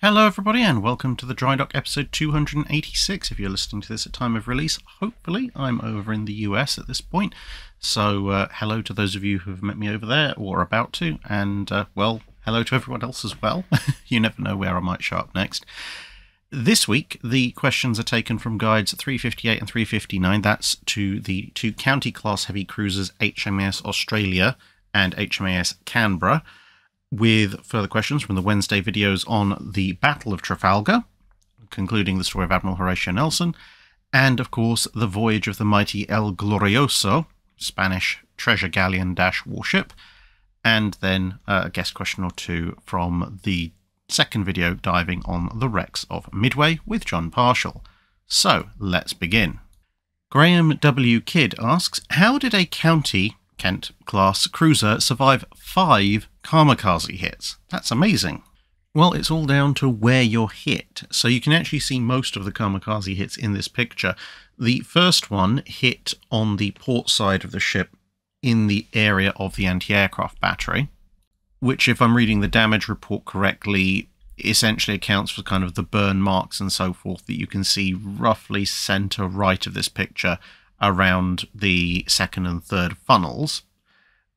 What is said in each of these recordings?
Hello, everybody, and welcome to the Dry Dock episode 286. If you're listening to this at time of release, hopefully I'm over in the US at this point. So, uh, hello to those of you who have met me over there or about to, and uh, well, hello to everyone else as well. you never know where I might show up next. This week, the questions are taken from guides 358 and 359. That's to the two county class heavy cruisers HMAS Australia and HMAS Canberra with further questions from the Wednesday videos on the Battle of Trafalgar, concluding the story of Admiral Horatio Nelson, and of course the voyage of the mighty El Glorioso, Spanish treasure galleon dash warship, and then uh, a guest question or two from the second video diving on the wrecks of Midway with John Parshall. So let's begin. Graham W. Kidd asks, How did a county Kent class cruiser survive five kamikaze hits. That's amazing. Well, it's all down to where you're hit. So you can actually see most of the kamikaze hits in this picture. The first one hit on the port side of the ship in the area of the anti-aircraft battery, which, if I'm reading the damage report correctly, essentially accounts for kind of the burn marks and so forth that you can see roughly center right of this picture around the second and third funnels.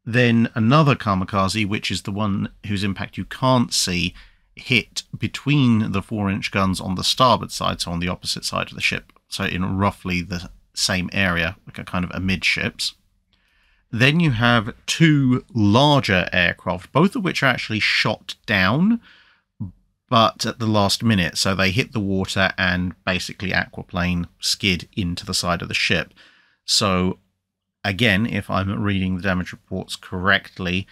Then another kamikaze, which is the one whose impact you can't see, hit between the four inch guns on the starboard side, so on the opposite side of the ship, so in roughly the same area, kind of amidships. Then you have two larger aircraft, both of which are actually shot down, but at the last minute. So they hit the water and basically aquaplane skid into the side of the ship. So, again, if I'm reading the damage reports correctly,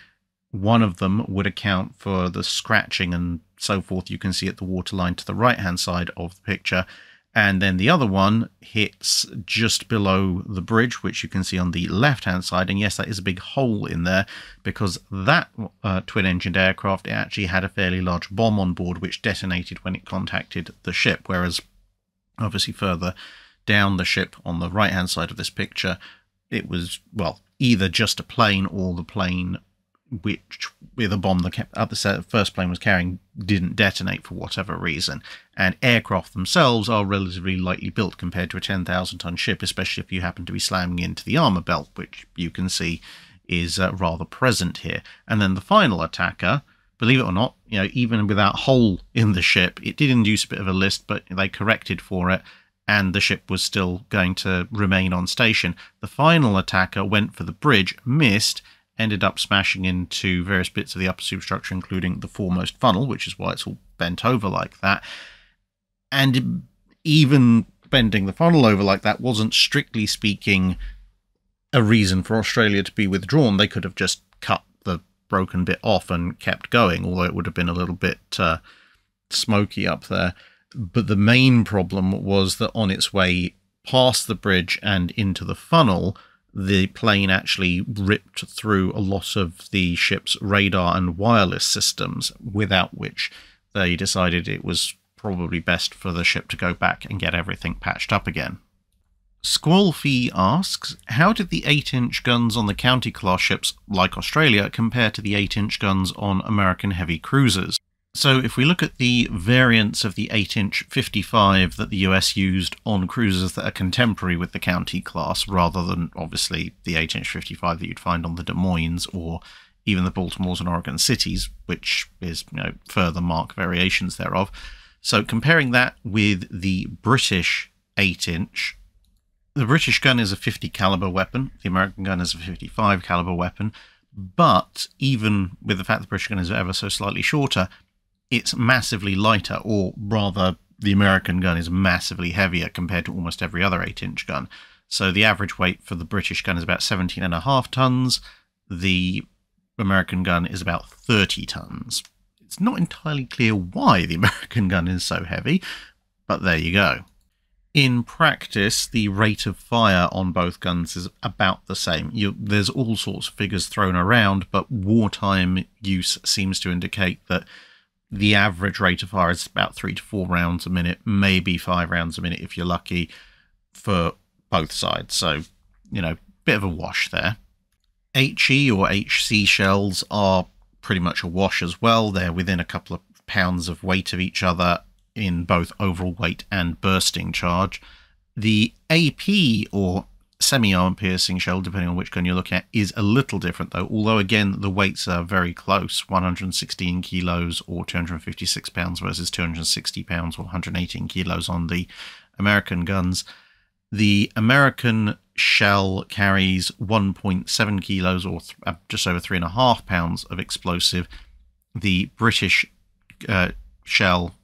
one of them would account for the scratching and so forth you can see at the waterline to the right hand side of the picture. And then the other one hits just below the bridge, which you can see on the left hand side. And yes, that is a big hole in there because that uh, twin engined aircraft it actually had a fairly large bomb on board, which detonated when it contacted the ship. Whereas, obviously, further down the ship on the right hand side of this picture, it was, well, either just a plane or the plane which with a bomb the other first plane was carrying didn't detonate for whatever reason. And aircraft themselves are relatively lightly built compared to a 10,000 ton ship, especially if you happen to be slamming into the armor belt, which you can see is uh, rather present here. And then the final attacker, believe it or not, you know, even without hole in the ship, it did induce a bit of a list, but they corrected for it and the ship was still going to remain on station. The final attacker went for the bridge, missed, ended up smashing into various bits of the upper superstructure, including the foremost funnel, which is why it's all bent over like that. And even bending the funnel over like that wasn't strictly speaking a reason for Australia to be withdrawn. They could have just cut the broken bit off and kept going, although it would have been a little bit uh, smoky up there. But the main problem was that on its way past the bridge and into the funnel, the plane actually ripped through a lot of the ship's radar and wireless systems, without which they decided it was probably best for the ship to go back and get everything patched up again. Squallfee asks, how did the 8-inch guns on the county class ships, like Australia, compare to the 8-inch guns on American heavy cruisers? So if we look at the variants of the 8-inch 55 that the US used on cruisers that are contemporary with the County class, rather than obviously the 8-inch 55 that you'd find on the Des Moines or even the Baltimores and Oregon cities, which is you know further mark variations thereof. So comparing that with the British 8-inch, the British gun is a 50 caliber weapon, the American gun is a 55 caliber weapon, but even with the fact the British gun is ever so slightly shorter, it's massively lighter, or rather, the American gun is massively heavier compared to almost every other 8 inch gun. So the average weight for the British gun is about 17.5 tons. The American gun is about 30 tons. It's not entirely clear why the American gun is so heavy, but there you go. In practice, the rate of fire on both guns is about the same. You, there's all sorts of figures thrown around, but wartime use seems to indicate that the average rate of fire is about three to four rounds a minute, maybe five rounds a minute if you're lucky, for both sides. So, you know, bit of a wash there. HE or HC shells are pretty much a wash as well. They're within a couple of pounds of weight of each other in both overall weight and bursting charge. The AP or semi arm piercing shell, depending on which gun you're looking at, is a little different though. Although again, the weights are very close 116 kilos or 256 pounds versus 260 pounds or 118 kilos on the American guns. The American shell carries 1.7 kilos or th- uh, just over three and a half pounds of explosive. The British uh, shell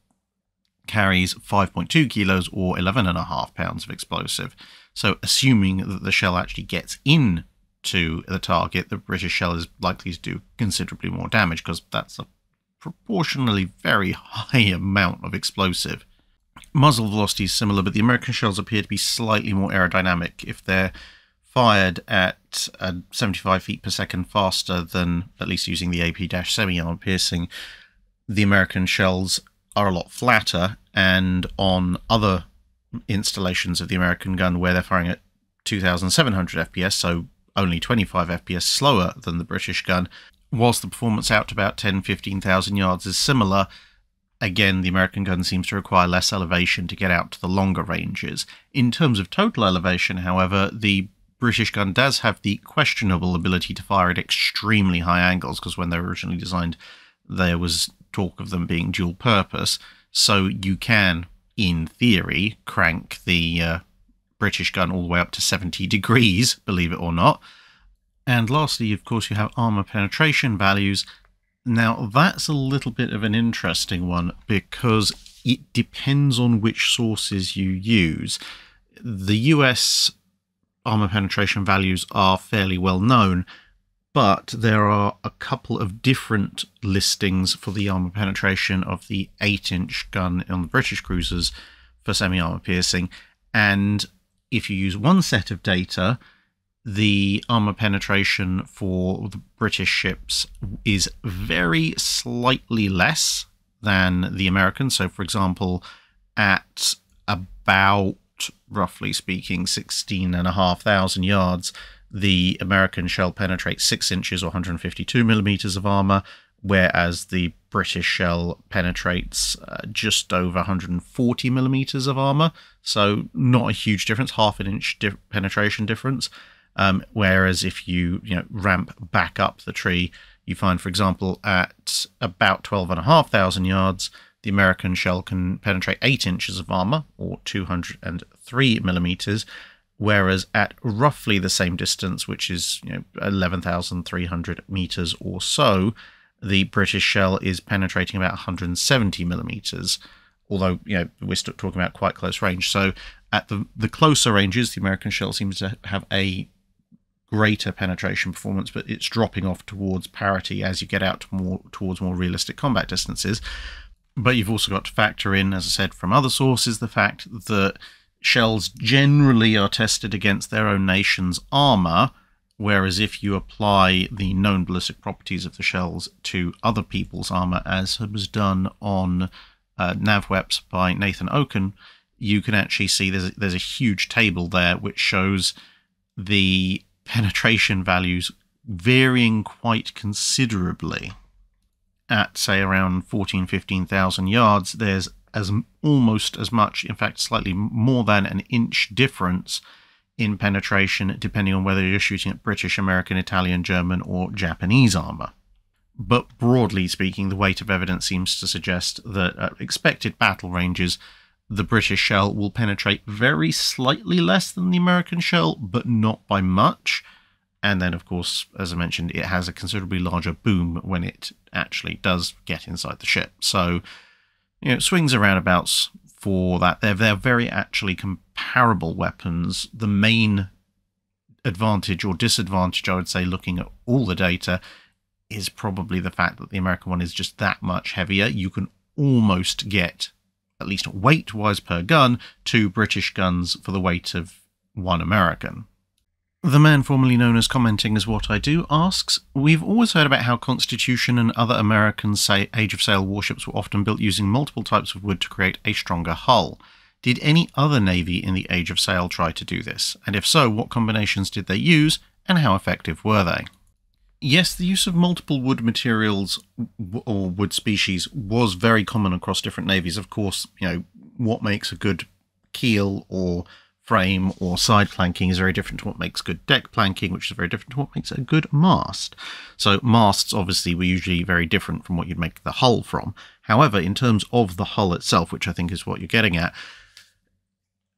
carries 5.2 kilos or 11.5 pounds of explosive. So, assuming that the shell actually gets in to the target, the British shell is likely to do considerably more damage because that's a proportionally very high amount of explosive. Muzzle velocity is similar, but the American shells appear to be slightly more aerodynamic. If they're fired at uh, 75 feet per second faster than, at least using the AP semi arm piercing, the American shells are a lot flatter, and on other installations of the American gun where they're firing at 2700 FPS, so only 25 FPS slower than the British gun, whilst the performance out to about 10 15,000 yards is similar. Again, the American gun seems to require less elevation to get out to the longer ranges. In terms of total elevation, however, the British gun does have the questionable ability to fire at extremely high angles because when they were originally designed, there was talk of them being dual purpose. So you can, in theory, crank the uh, British gun all the way up to 70 degrees, believe it or not. And lastly, of course, you have armor penetration values. Now, that's a little bit of an interesting one because it depends on which sources you use. The US armor penetration values are fairly well known, but there are a couple of different listings for the armor penetration of the 8 inch gun on the British cruisers for semi armor piercing. And if you use one set of data, the armor penetration for the British ships is very slightly less than the American. So, for example, at about roughly speaking 16,500 yards, the American shell penetrates six inches or 152 millimeters of armor, whereas the British shell penetrates uh, just over 140 millimeters of armor. So not a huge difference, half an inch di- penetration difference. Um, whereas if you you know ramp back up the tree, you find, for example, at about 12,500 yards, the American shell can penetrate 8 inches of armor, or 203 millimeters, whereas at roughly the same distance, which is you know, 11,300 meters or so, the British shell is penetrating about 170 millimeters. Although you know we're still talking about quite close range, so at the the closer ranges, the American shell seems to have a greater penetration performance, but it's dropping off towards parity as you get out to more towards more realistic combat distances. But you've also got to factor in, as I said, from other sources, the fact that shells generally are tested against their own nation's armor, whereas if you apply the known ballistic properties of the shells to other people's armor, as was done on uh, NavWeaps by Nathan Okun, you can actually see there's a, there's a huge table there which shows the penetration values varying quite considerably. At say around 14 15,000 yards there's as almost as much, in fact, slightly more than an inch difference in penetration, depending on whether you're shooting at British, American, Italian, German, or Japanese armor. But broadly speaking, the weight of evidence seems to suggest that at expected battle ranges, the British shell will penetrate very slightly less than the American shell, but not by much. And then, of course, as I mentioned, it has a considerably larger boom when it actually does get inside the ship. So you know, swings and roundabouts for that. They're they're very actually comparable weapons. The main advantage or disadvantage, I would say, looking at all the data, is probably the fact that the American one is just that much heavier. You can almost get at least weight wise per gun, two British guns for the weight of one American. The man formerly known as Commenting is What I Do asks We've always heard about how Constitution and other American say, Age of Sail warships were often built using multiple types of wood to create a stronger hull. Did any other navy in the Age of Sail try to do this? And if so, what combinations did they use, and how effective were they? Yes, the use of multiple wood materials or wood species was very common across different navies. Of course, you know, what makes a good keel or frame or side planking is very different to what makes good deck planking, which is very different to what makes a good mast. So masts obviously were usually very different from what you'd make the hull from. However, in terms of the hull itself, which I think is what you're getting at,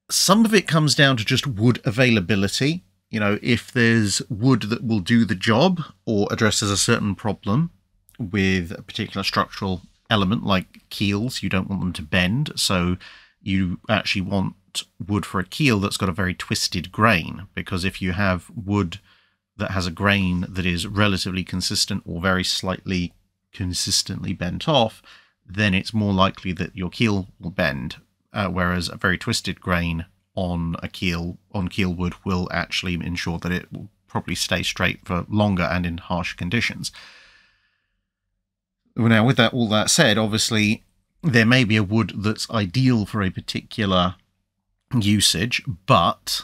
some of it comes down to just wood availability. You know, if there's wood that will do the job or addresses a certain problem with a particular structural element like keels, you don't want them to bend. So you actually want wood for a keel that's got a very twisted grain because if you have wood that has a grain that is relatively consistent or very slightly consistently bent off, then it's more likely that your keel will bend. Uh, whereas a very twisted grain on a keel on keel wood will actually ensure that it will probably stay straight for longer and in harsh conditions. Now, with that all that said, obviously there may be a wood that's ideal for a particular usage, but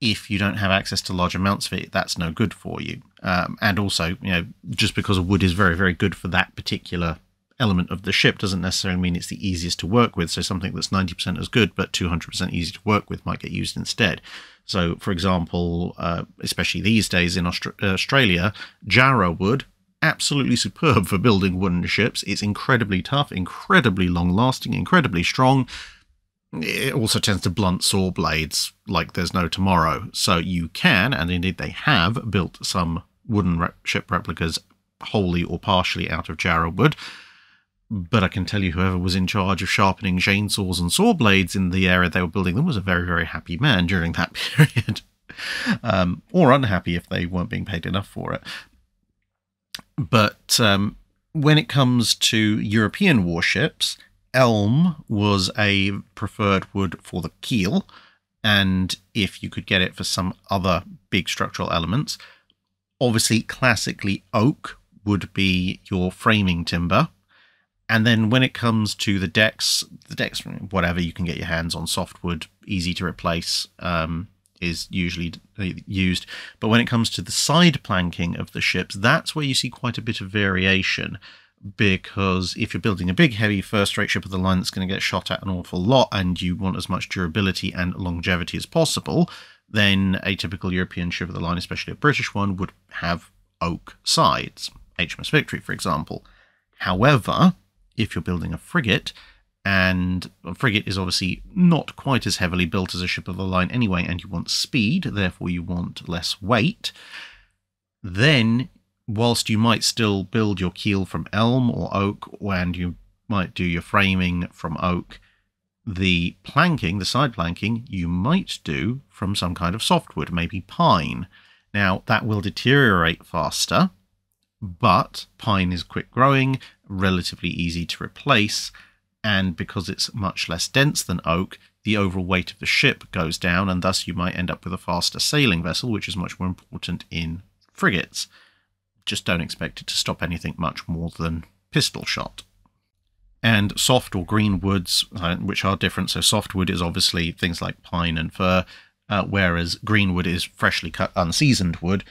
if you don't have access to large amounts of it, that's no good for you. Um, and also, you know, just because a wood is very, very good for that particular element of the ship doesn't necessarily mean it's the easiest to work with. So something that's 90% as good but 200% easy to work with might get used instead. So, for example, uh, especially these days in Aust- Australia, Jarrah wood absolutely superb for building wooden ships. It's incredibly tough, incredibly long lasting, incredibly strong it also tends to blunt saw blades like there's no tomorrow. So you can, and indeed they have, built some wooden re- ship replicas wholly or partially out of Jarrah wood. But I can tell you, whoever was in charge of sharpening chainsaws and saw blades in the area they were building them was a very, very happy man during that period. um, or unhappy if they weren't being paid enough for it. But um, when it comes to European warships, elm was a preferred wood for the keel, and if you could get it for some other big structural elements, obviously classically oak would be your framing timber. And then when it comes to the decks, the decks, whatever you can get your hands on, softwood, easy to replace, um, is usually used. But when it comes to the side planking of the ships, that's where you see quite a bit of variation because if you're building a big, heavy first-rate ship of the line that's going to get shot at an awful lot and you want as much durability and longevity as possible, then a typical European ship of the line, especially a British one, would have oak sides. HMS Victory, for example. However, if you're building a frigate, and a frigate is obviously not quite as heavily built as a ship of the line anyway, and you want speed, therefore you want less weight, then whilst you might still build your keel from elm or oak, and you might do your framing from oak, the planking, the side planking, you might do from some kind of softwood, maybe pine. Now, that will deteriorate faster, but pine is quick growing, relatively easy to replace, and because it's much less dense than oak, the overall weight of the ship goes down, and thus you might end up with a faster sailing vessel, which is much more important in frigates just don't expect it to stop anything much more than pistol shot. And soft or green woods, uh, which are different. So softwood is obviously things like pine and fir, uh, whereas greenwood is freshly cut, unseasoned wood.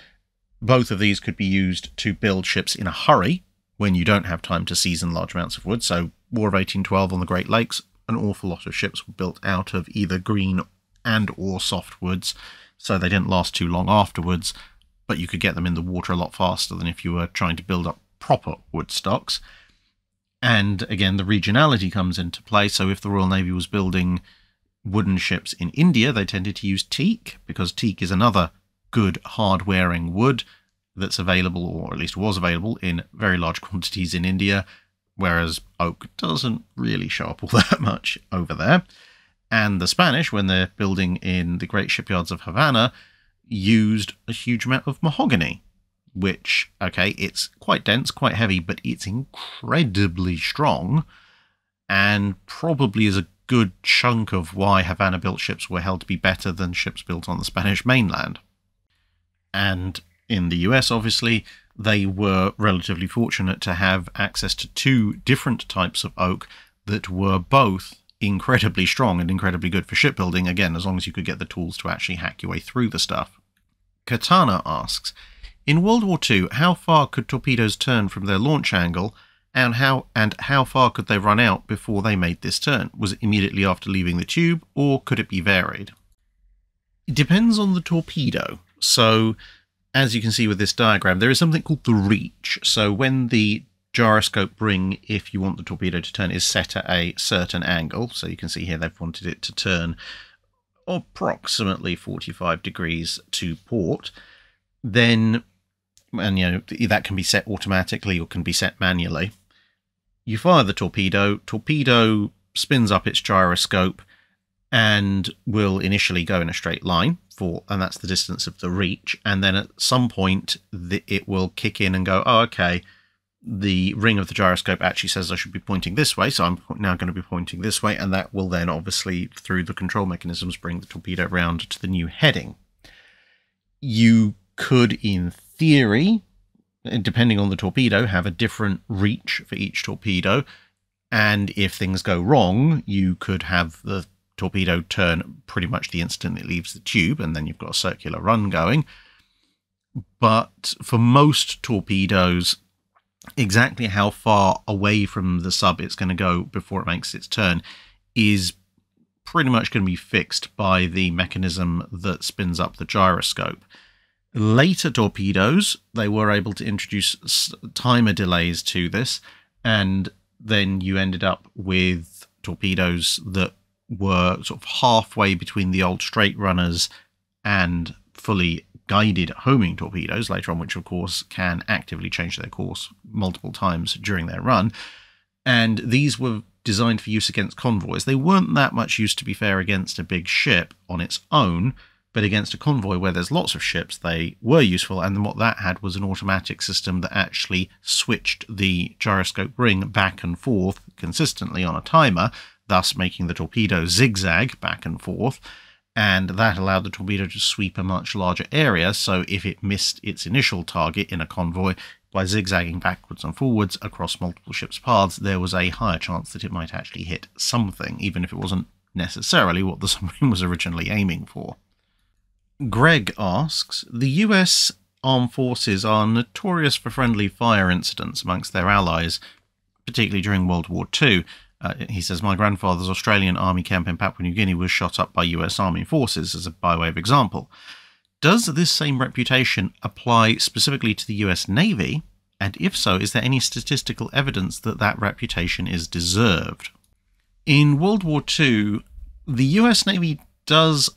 Both of these could be used to build ships in a hurry when you don't have time to season large amounts of wood. So War of 1812 on the Great Lakes, an awful lot of ships were built out of either green and or soft woods, so they didn't last too long afterwards but you could get them in the water a lot faster than if you were trying to build up proper wood stocks. And again, the regionality comes into play. So if the Royal Navy was building wooden ships in India, they tended to use teak because teak is another good hard wearing wood that's available, or at least was available, in very large quantities in India, whereas oak doesn't really show up all that much over there. And the Spanish, when they're building in the great shipyards of Havana, used a huge amount of mahogany, which, okay, it's quite dense, quite heavy, but it's incredibly strong. and probably is a good chunk of why Havana built ships were held to be better than ships built on the Spanish mainland. And in the US, obviously, they were relatively fortunate to have access to two different types of oak that were both incredibly strong and incredibly good for shipbuilding, again, as long as you could get the tools to actually hack your way through the stuff. Katana asks In World War II, how far could torpedoes turn from their launch angle, and how and how far could they run out before they made this turn? Was it immediately after leaving the tube, or could it be varied? It depends on the torpedo. So, as you can see with this diagram, there is something called the reach. So when the gyroscope ring, if you want the torpedo to turn, is set at a certain angle. So you can see here they've wanted it to turn approximately 45 degrees to port. Then, and you know, that can be set automatically or can be set manually. You fire the torpedo, torpedo spins up its gyroscope and will initially go in a straight line for and that's the distance of the reach and then at some point the, it will kick in and go oh okay the ring of the gyroscope actually says I should be pointing this way, so I'm now going to be pointing this way, and that will then obviously, through the control mechanisms, bring the torpedo around to the new heading. You could, in theory, depending on the torpedo, have a different reach for each torpedo, and if things go wrong, you could have the torpedo turn pretty much the instant it leaves the tube, and then you've got a circular run going. But for most torpedoes, exactly how far away from the sub it's going to go before it makes its turn is pretty much going to be fixed by the mechanism that spins up the gyroscope. Later torpedoes, they were able to introduce timer delays to this, and then you ended up with torpedoes that were sort of halfway between the old straight runners and fully guided homing torpedoes later on, which of course can actively change their course multiple times during their run. And these were designed for use against convoys. They weren't that much use, to be fair, against a big ship on its own, but against a convoy where there's lots of ships, they were useful. And what that had was an automatic system that actually switched the gyroscope ring back and forth consistently on a timer, thus making the torpedo zigzag back and forth and that allowed the torpedo to sweep a much larger area. So if it missed its initial target in a convoy by zigzagging backwards and forwards across multiple ships' paths, there was a higher chance that it might actually hit something, even if it wasn't necessarily what the submarine was originally aiming for. Greg asks The US armed forces are notorious for friendly fire incidents amongst their allies, particularly during World War II. Uh, he says, My grandfather's Australian Army camp in Papua New Guinea was shot up by US Army forces, as a by way of example. Does this same reputation apply specifically to the US Navy? And if so, is there any statistical evidence that that reputation is deserved? In World War II, the US Navy does,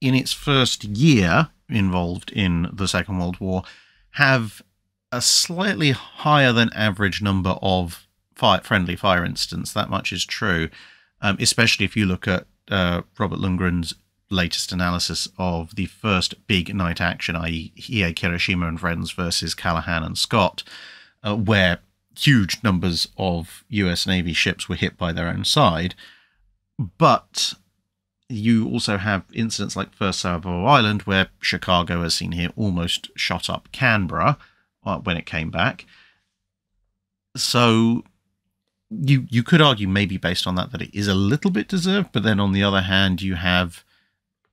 in its first year involved in the Second World War, have a slightly higher than average number of fire, friendly fire instance. That much is true, um, especially if you look at uh, Robert Lundgren's latest analysis of the first big night action, i.e., Ie Kirishima and Friends versus Callaghan and Scott, uh, where huge numbers of US Navy ships were hit by their own side. But you also have incidents like First Savo Island, where Chicago, as seen here, almost shot up Canberra uh, when it came back. So you you could argue maybe based on that that it is a little bit deserved, but then on the other hand, you have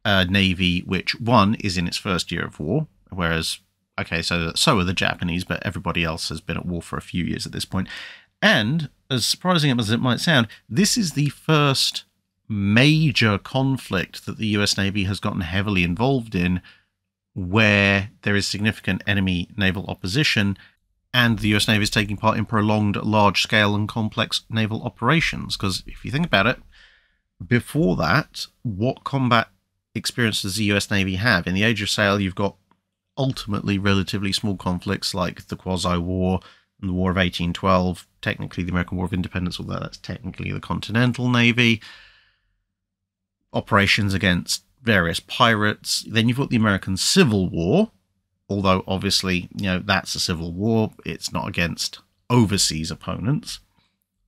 a navy which one is in its first year of war, whereas okay, so so are the Japanese, but everybody else has been at war for a few years at this point. And as surprising as it might sound, this is the first major conflict that the US Navy has gotten heavily involved in where there is significant enemy naval opposition and the US Navy is taking part in prolonged, large scale, and complex naval operations. Because if you think about it, before that, what combat experience does the US Navy have? In the Age of Sail, you've got ultimately relatively small conflicts like the Quasi War and the War of 1812, technically the American War of Independence, although that's technically the Continental Navy, operations against various pirates. Then you've got the American Civil War, although obviously, you know, that's a civil war, it's not against overseas opponents,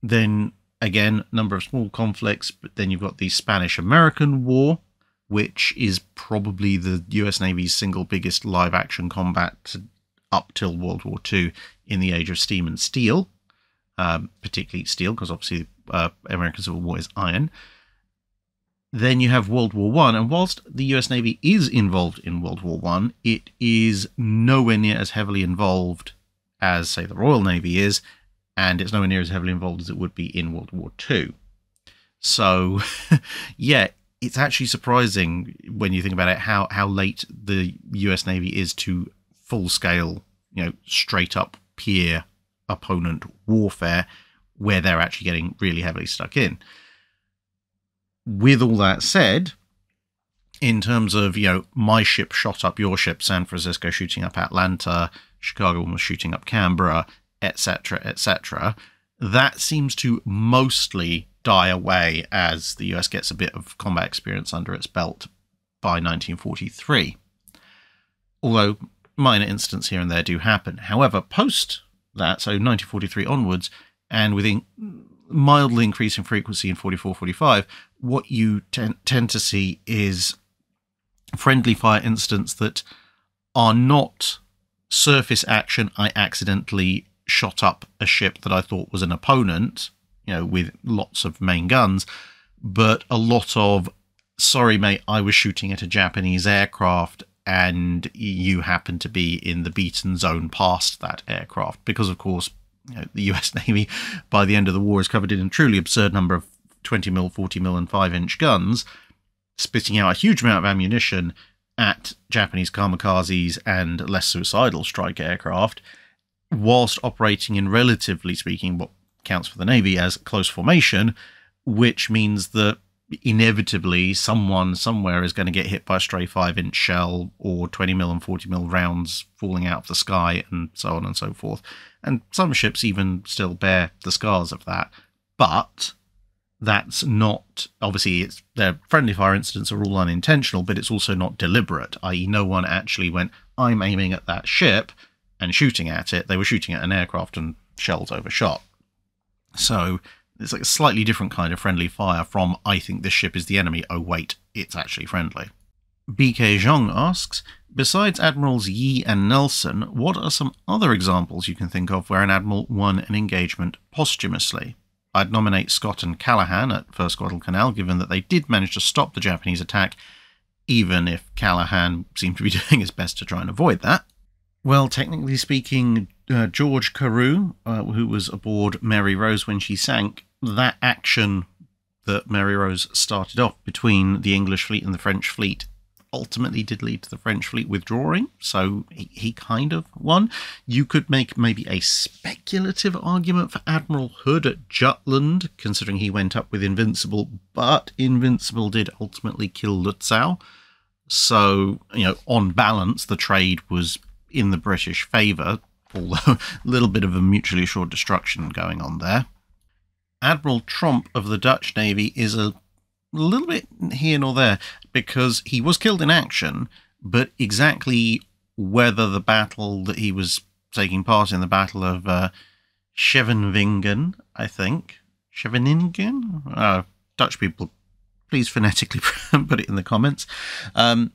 then again, number of small conflicts, but then you've got the Spanish American War, which is probably the US Navy's single biggest live action combat up till World War II in the age of steam and steel, um, particularly steel, because obviously uh, American Civil War is iron. Then you have World War One, and whilst the U.S. Navy is involved in World War One, it is nowhere near as heavily involved as, say, the Royal Navy is, and it's nowhere near as heavily involved as it would be in World War Two. So, yeah, it's actually surprising when you think about it how how late the U.S. Navy is to full scale, you know, straight up peer opponent warfare, where they're actually getting really heavily stuck in with all that said, in terms of, you know, my ship shot up your ship, San Francisco shooting up Atlanta, Chicago was shooting up Canberra, etc., etc., that seems to mostly die away as the US gets a bit of combat experience under its belt by 1943. Although minor incidents here and there do happen. However, post that, so 1943 onwards, and within mildly increasing frequency in 44 45, what you ten- tend to see is friendly fire incidents that are not surface action. I accidentally shot up a ship that I thought was an opponent, you know, with lots of main guns, but a lot of, sorry, mate, I was shooting at a Japanese aircraft and you happen to be in the beaten zone past that aircraft. Because, of course, you know, the US Navy, by the end of the war, is covered in a truly absurd number of 20 mil, 40 mil, and 5 inch guns, spitting out a huge amount of ammunition at Japanese kamikazes and less suicidal strike aircraft, whilst operating in relatively speaking what counts for the Navy as close formation, which means that inevitably someone somewhere is going to get hit by a stray 5 inch shell or 20 mil and 40 mil rounds falling out of the sky and so on and so forth. And some ships even still bear the scars of that. But that's not obviously it's their friendly fire incidents are all unintentional, but it's also not deliberate, i.e., no one actually went, I'm aiming at that ship and shooting at it. They were shooting at an aircraft and shells overshot. So it's like a slightly different kind of friendly fire from I think this ship is the enemy. Oh wait, it's actually friendly. BK Zhang asks, besides Admirals Yi and Nelson, what are some other examples you can think of where an admiral won an engagement posthumously? I'd nominate Scott and Callaghan at First Guadalcanal, given that they did manage to stop the Japanese attack, even if Callaghan seemed to be doing his best to try and avoid that. Well, technically speaking, uh, George Carew, uh, who was aboard Mary Rose when she sank, that action that Mary Rose started off between the English fleet and the French fleet ultimately did lead to the French fleet withdrawing, so he, he, kind of won. You could make maybe a speculative argument for Admiral Hood at Jutland, considering he went up with Invincible, but Invincible did ultimately kill Lutzow. So, you know, on balance, the trade was in the British favour, although a little bit of a mutually assured destruction going on there. Admiral Tromp of the Dutch Navy is a a little bit here nor there because he was killed in action, but exactly whether the battle that he was taking part in, the Battle of uh, Scheveningen, I think. Scheveningen? Uh, Dutch people, please phonetically put it in the comments. Um,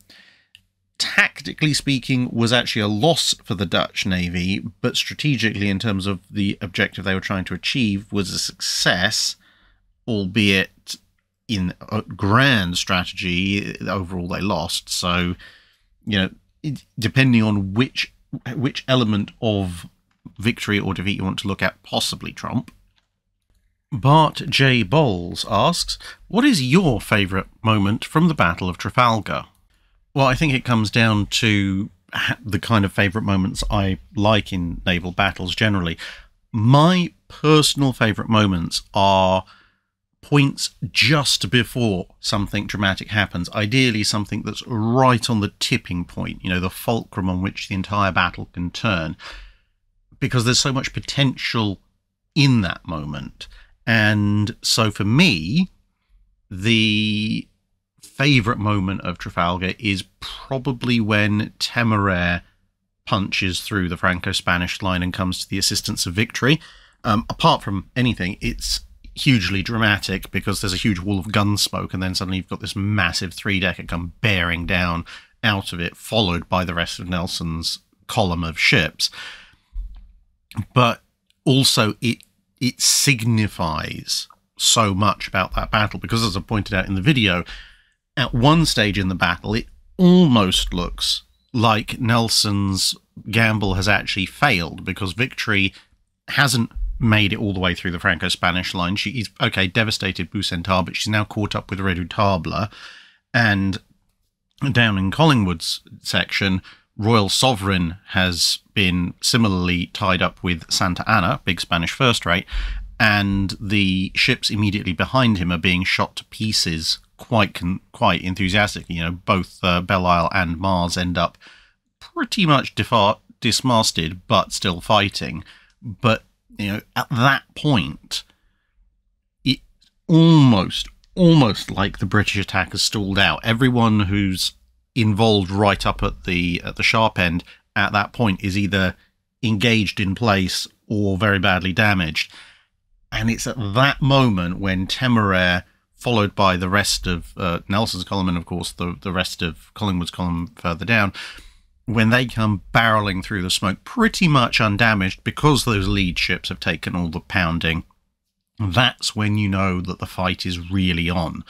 tactically speaking, was actually a loss for the Dutch Navy, but strategically, in terms of the objective they were trying to achieve, was a success, albeit in a grand strategy, overall they lost. So, you know, depending on which which element of victory or defeat you want to look at, possibly Tromp. Bart J. Bowles asks, What is your favourite moment from the Battle of Trafalgar? Well, I think it comes down to the kind of favourite moments I like in naval battles generally. My personal favourite moments are points just before something dramatic happens, ideally something that's right on the tipping point, you know, the fulcrum on which the entire battle can turn, because there's so much potential in that moment. And so for me, the favorite moment of Trafalgar is probably when Temeraire punches through the Franco Spanish line and comes to the assistance of victory. Um, apart from anything, it's hugely dramatic because there's a huge wall of gun smoke, and then suddenly you've got this massive three decker come bearing down out of it, followed by the rest of Nelson's column of ships. But also, it it signifies so much about that battle because, as I pointed out in the video, at one stage in the battle, it almost looks like Nelson's gamble has actually failed because Victory hasn't made it all the way through the Franco-Spanish line. She's okay, devastated Bucentaure, but she's now caught up with Redoutable, and down in Collingwood's section, Royal Sovereign has been similarly tied up with Santa Ana, big Spanish first rate, and the ships immediately behind him are being shot to pieces quite quite enthusiastically. You know, both uh, Isle and Mars end up pretty much dismasted, but still fighting. But you know, at that point, it almost almost like the British attack has stalled out. Everyone who's involved right up at the at the sharp end at that point is either engaged in place or very badly damaged. And it's at that moment when Temeraire followed by the rest of uh, Nelson's column and, of course, the, the rest of Collingwood's column further down, when they come barreling through the smoke, pretty much undamaged because those lead ships have taken all the pounding, that's when you know that the fight is really on.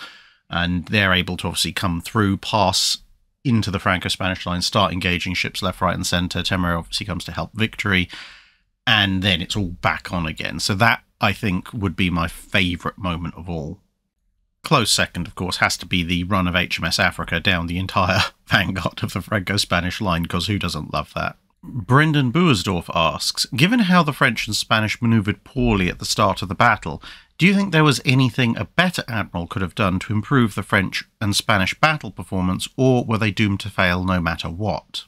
And they're able to obviously come through, pass into the Franco Spanish line, start engaging ships left, right, and centre. Temeraire obviously comes to help victory. And then it's all back on again. So that, I think, would be my favourite moment of all. Close second, of course, has to be the run of HMS Africa down the entire vanguard of the Franco-Spanish line, because who doesn't love that? Brendan Buersdorf asks, given how the French and Spanish manoeuvred poorly at the start of the battle, do you think there was anything a better admiral could have done to improve the French and Spanish battle performance, or were they doomed to fail no matter what?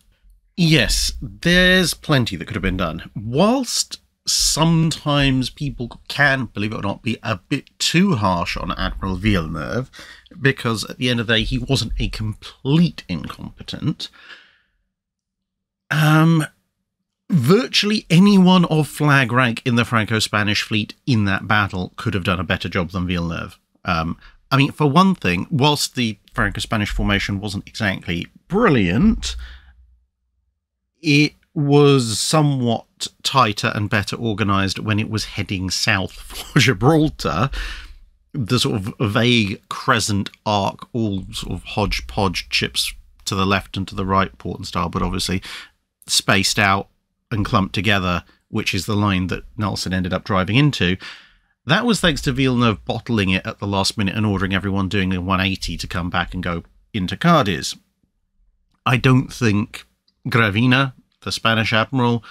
Yes, there's plenty that could have been done. Whilst sometimes people can, believe it or not, be a bit too harsh on Admiral Villeneuve because at the end of the day, he wasn't a complete incompetent. Um, virtually anyone of flag rank in the Franco Spanish fleet in that battle could have done a better job than Villeneuve. Um, I mean, for one thing, whilst the Franco Spanish formation wasn't exactly brilliant, it was somewhat tighter and better organized when it was heading south for Gibraltar. The sort of vague crescent arc, all sort of hodgepodge chips to the left and to the right, port and starboard, but obviously, spaced out and clumped together, which is the line that Nelson ended up driving into. That was thanks to Villeneuve bottling it at the last minute and ordering everyone doing a 180 to come back and go into Cadiz. I don't think Gravina the Spanish admiral,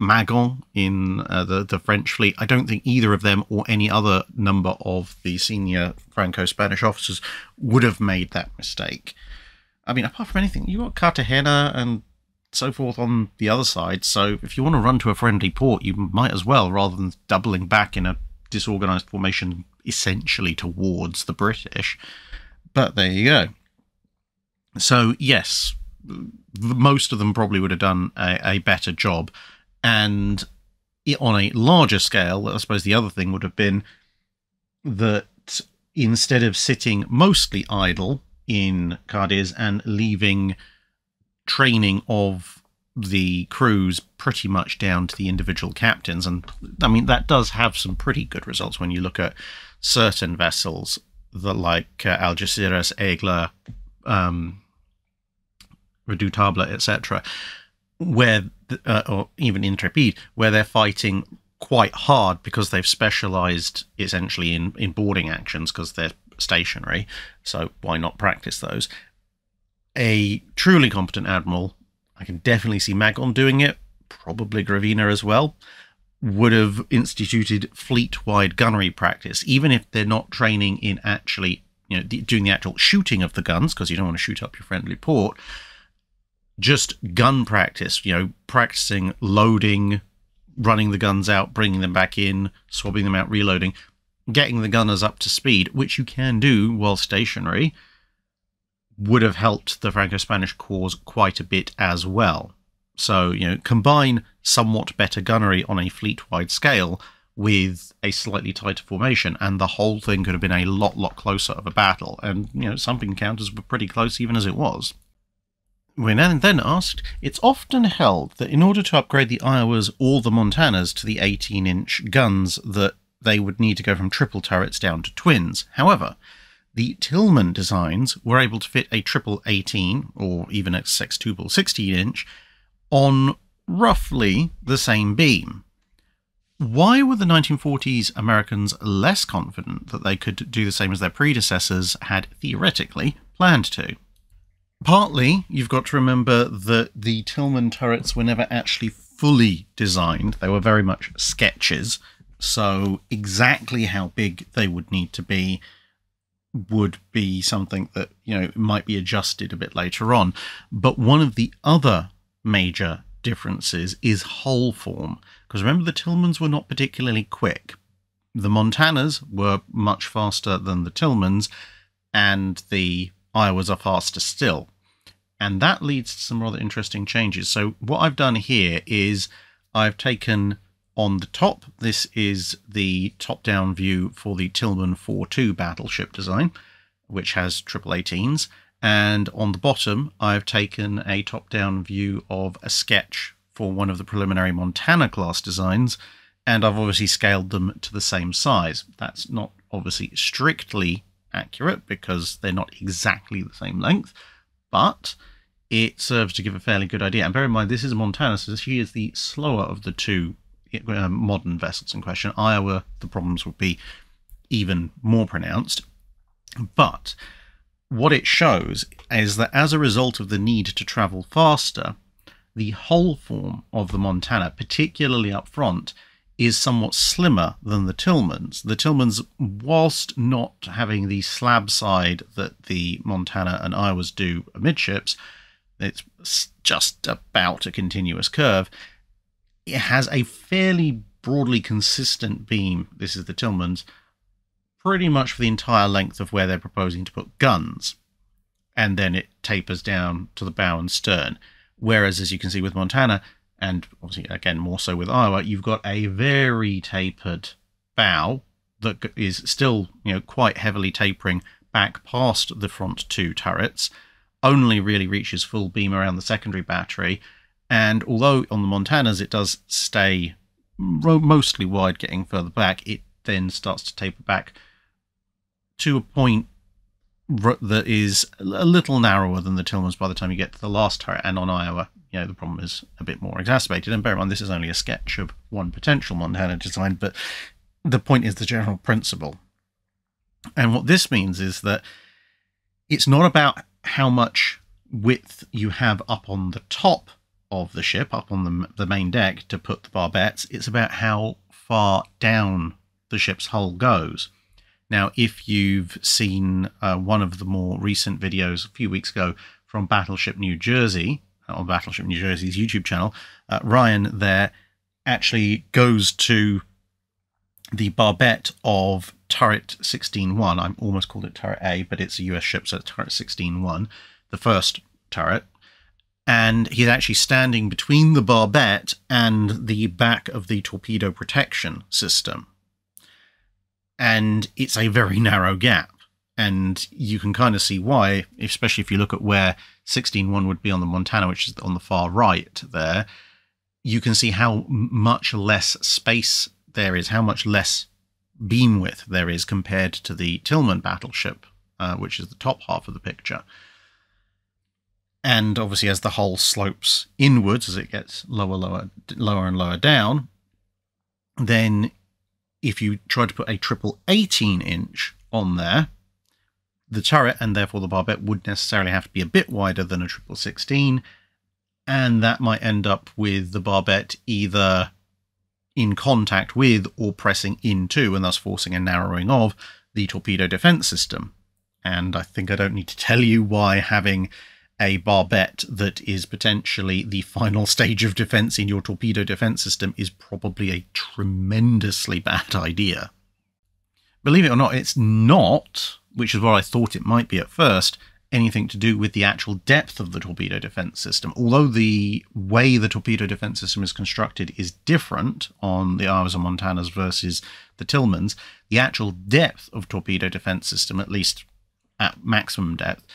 Magon in uh, the, the French fleet. I don't think either of them or any other number of the senior Franco Spanish officers would have made that mistake. I mean, apart from anything, you got Cartagena and so forth on the other side. So if you want to run to a friendly port, you might as well, rather than doubling back in a disorganized formation essentially towards the British. But there you go. So, yes, most of them probably would have done a, a better job. And on a larger scale, I suppose the other thing would have been that instead of sitting mostly idle in Cadiz and leaving training of the crews pretty much down to the individual captains. And I mean, that does have some pretty good results when you look at certain vessels that like uh, Algeciras, Aigle, um, Redoutable, etc., where uh, or even Intrépide, where they're fighting quite hard because they've specialized essentially in in boarding actions because they're stationary. So why not practice those? A truly competent admiral, I can definitely see Magon doing it. Probably Gravina as well. Would have instituted fleet-wide gunnery practice, even if they're not training in actually, you know, doing the actual shooting of the guns, because you don't want to shoot up your friendly port just gun practice, you know, practicing loading, running the guns out, bringing them back in, swabbing them out, reloading, getting the gunners up to speed, which you can do while stationary, would have helped the Franco Spanish cause quite a bit as well. So, you know, combine somewhat better gunnery on a fleet wide scale with a slightly tighter formation, and the whole thing could have been a lot, lot closer of a battle. And, you know, some encounters were pretty close even as it was. When then asked, it's often held that in order to upgrade the Iowas or the Montanas to the 18 inch guns, that they would need to go from triple turrets down to twins. However, the Tillman designs were able to fit a triple 18 or even a sextuple 16 inch on roughly the same beam. Why were the 1940s Americans less confident that they could do the same as their predecessors had theoretically planned to? Partly, you've got to remember that the Tillman turrets were never actually fully designed, they were very much sketches. So, exactly how big they would need to be would be something that, you know, might be adjusted a bit later on. But one of the other major differences is hull form. Because remember, the Tillmans were not particularly quick. The Montanas were much faster than the Tillmans, and the Iowas are faster still. And that leads to some rather interesting changes. So, what I've done here is I've taken on the top, this is the top down view for the Tillman 4 2 battleship design, which has triple 18s. And on the bottom, I've taken a top down view of a sketch for one of the preliminary Montana class designs, and I've obviously scaled them to the same size. That's not obviously strictly accurate because they're not exactly the same length, but it serves to give a fairly good idea. And bear in mind, this is Montana, so she is the slower of the two uh, modern vessels in question. Iowa, the problems would be even more pronounced. But what it shows is that as a result of the need to travel faster, the hull form of the Montana, particularly up front, is somewhat slimmer than the Tillmans. The Tillmans, whilst not having the slab side that the Montana and Iowas do amidships, it's just about a continuous curve. It has a fairly broadly consistent beam. This is the Tillmans, pretty much for the entire length of where they're proposing to put guns. And then it tapers down to the bow and stern. Whereas, as you can see with Montana, and obviously again more so with Iowa, you've got a very tapered bow that is still you know quite heavily tapering back past the front two turrets only really reaches full beam around the secondary battery. And although on the Montanas it does stay mostly wide, getting further back, it then starts to taper back to a point that is a little narrower than the Tillmans by the time you get to the last turret. And on Iowa, you know, the problem is a bit more exacerbated. And bear in mind, this is only a sketch of one potential Montana design, but the point is the general principle. And what this means is that it's not about how much width you have up on the top of the ship, up on the, the main deck to put the barbettes. It's about how far down the ship's hull goes. Now, if you've seen uh, one of the more recent videos a few weeks ago from Battleship New Jersey, on Battleship New Jersey's YouTube channel, uh, Ryan there actually goes to the barbette of turret 16-1. I almost called it turret A, but it's a US ship, so turret 16-1, the first turret. And he's actually standing between the barbette and the back of the torpedo protection system. And it's a very narrow gap. And you can kind of see why, especially if you look at where 16-1 would be on the Montana, which is on the far right there, you can see how much less space there is, how much less beam width there is compared to the Tillman battleship, uh, which is the top half of the picture. And obviously, as the hull slopes inwards, as it gets lower, lower, lower, and lower down, then if you try to put a triple 18 inch on there, the turret and therefore the barbette would necessarily have to be a bit wider than a triple 16, and that might end up with the barbette either in contact with or pressing into, and thus forcing a narrowing of the torpedo defense system. And I think I don't need to tell you why having a barbette that is potentially the final stage of defense in your torpedo defense system is probably a tremendously bad idea. Believe it or not, it's not, which is what I thought it might be at first, anything to do with the actual depth of the torpedo defense system. Although the way the torpedo defense system is constructed is different on the Iowas and Montanas versus the Tillmans, the actual depth of torpedo defense system, at least at maximum depth,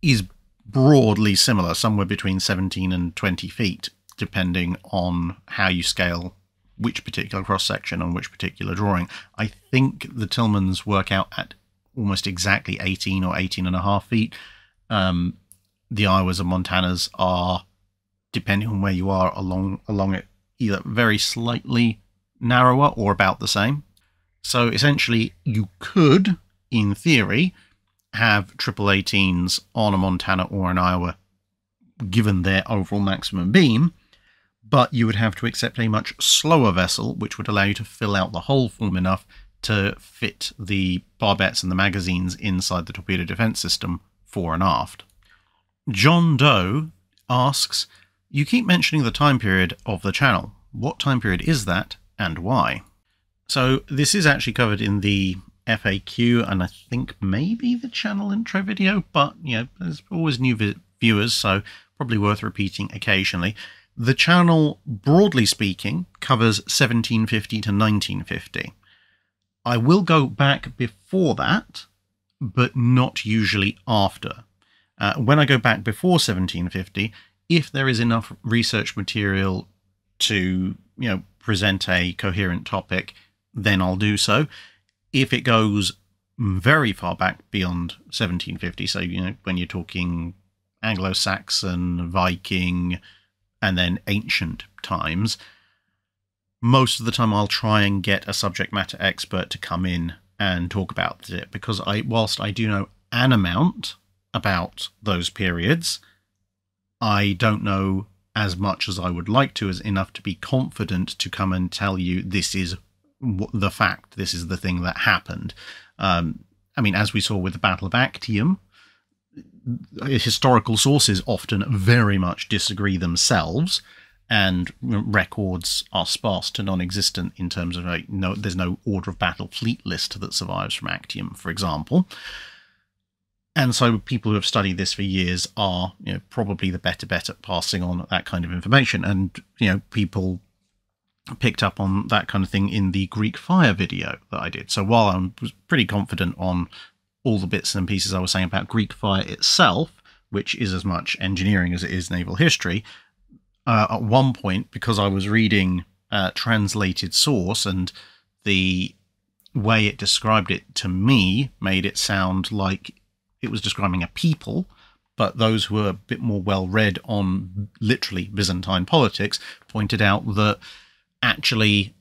is broadly similar, somewhere between 17 and 20 feet, depending on how you scale which particular cross section on which particular drawing. I think the Tillmans work out at almost exactly 18 or 18 and a half feet. Um, the Iowas and Montanas are, depending on where you are along along it, either very slightly narrower or about the same. So essentially, you could, in theory, have triple 18s on a Montana or an Iowa, given their overall maximum beam, but you would have to accept a much slower vessel, which would allow you to fill out the hull form enough to fit the barbettes and the magazines inside the torpedo defense system fore and aft. John Doe asks, You keep mentioning the time period of the channel. What time period is that and why? So this is actually covered in the FAQ and I think maybe the channel intro video, but you know, there's always new viewers, so probably worth repeating occasionally. The channel, broadly speaking, covers 1750 to 1950. I will go back before that, but not usually after. Uh, when I go back before 1750, if there is enough research material to, you know, present a coherent topic, then I'll do so. If it goes very far back beyond 1750, so you know when you're talking Anglo-Saxon, Viking, and then ancient times, most of the time I'll try and get a subject matter expert to come in and talk about it because I whilst I do know an amount about those periods, I don't know as much as I would like to as enough to be confident to come and tell you this is the fact, this is the thing that happened. Um, I mean, as we saw with the Battle of Actium, historical sources often very much disagree themselves and records are sparse to non-existent in terms of like no there's no order of battle fleet list that survives from actium for example. And so people who have studied this for years are you know probably the better bet at passing on that kind of information. And you know people picked up on that kind of thing in the greek fire video that i did. So while i was pretty confident on all the bits and pieces i was saying about greek fire itself which is as much engineering as it is naval history uh, at one point because I was reading uh, translated source and the way it described it to me made it sound like it was describing a people. But those who were a bit more well read on literally Byzantine politics pointed out that actually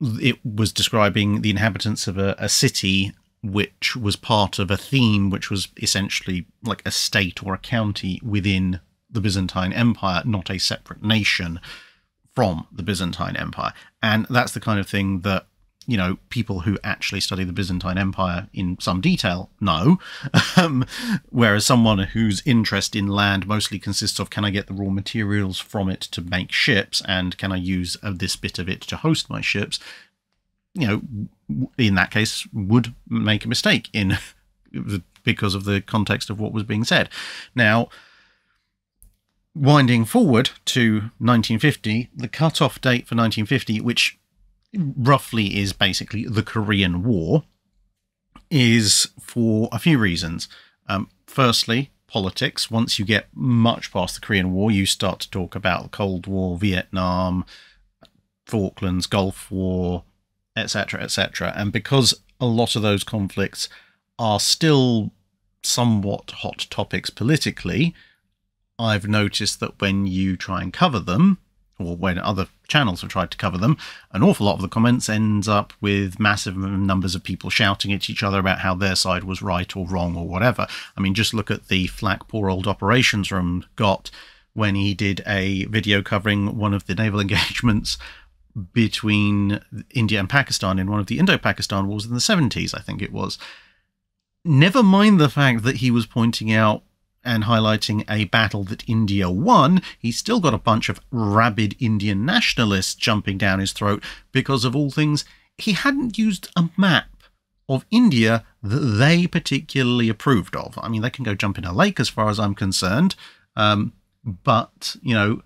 it was describing the inhabitants of a, a city which was part of a theme which was essentially like a state or a county within the Byzantine Empire, not a separate nation from the Byzantine Empire. And that's the kind of thing that you know people who actually study the Byzantine Empire in some detail know. Um, whereas someone whose interest in land mostly consists of can I get the raw materials from it to make ships, and can I use uh, this bit of it to host my ships, you know, in that case would make a mistake in because of the context of what was being said. Now winding forward to 1950, the cut-off date for 1950, which roughly is basically the Korean War, is for a few reasons. Um, firstly, politics. Once you get much past the Korean War, you start to talk about the Cold War, Vietnam, Falklands, Gulf War, etc., etc. And because a lot of those conflicts are still somewhat hot topics politically, I've noticed that when you try and cover them, or when other channels have tried to cover them, an awful lot of the comments ends up with massive numbers of people shouting at each other about how their side was right or wrong or whatever. I mean, just look at the flack poor old operations room got when he did a video covering one of the naval engagements between India and Pakistan in one of the Indo-Pakistan wars in the 70s, I think it was. Never mind the fact that he was pointing out and highlighting a battle that India won, he's still got a bunch of rabid Indian nationalists jumping down his throat because, of all things, he hadn't used a map of India that they particularly approved of. I mean, they can go jump in a lake as far as I'm concerned, um, but, you know,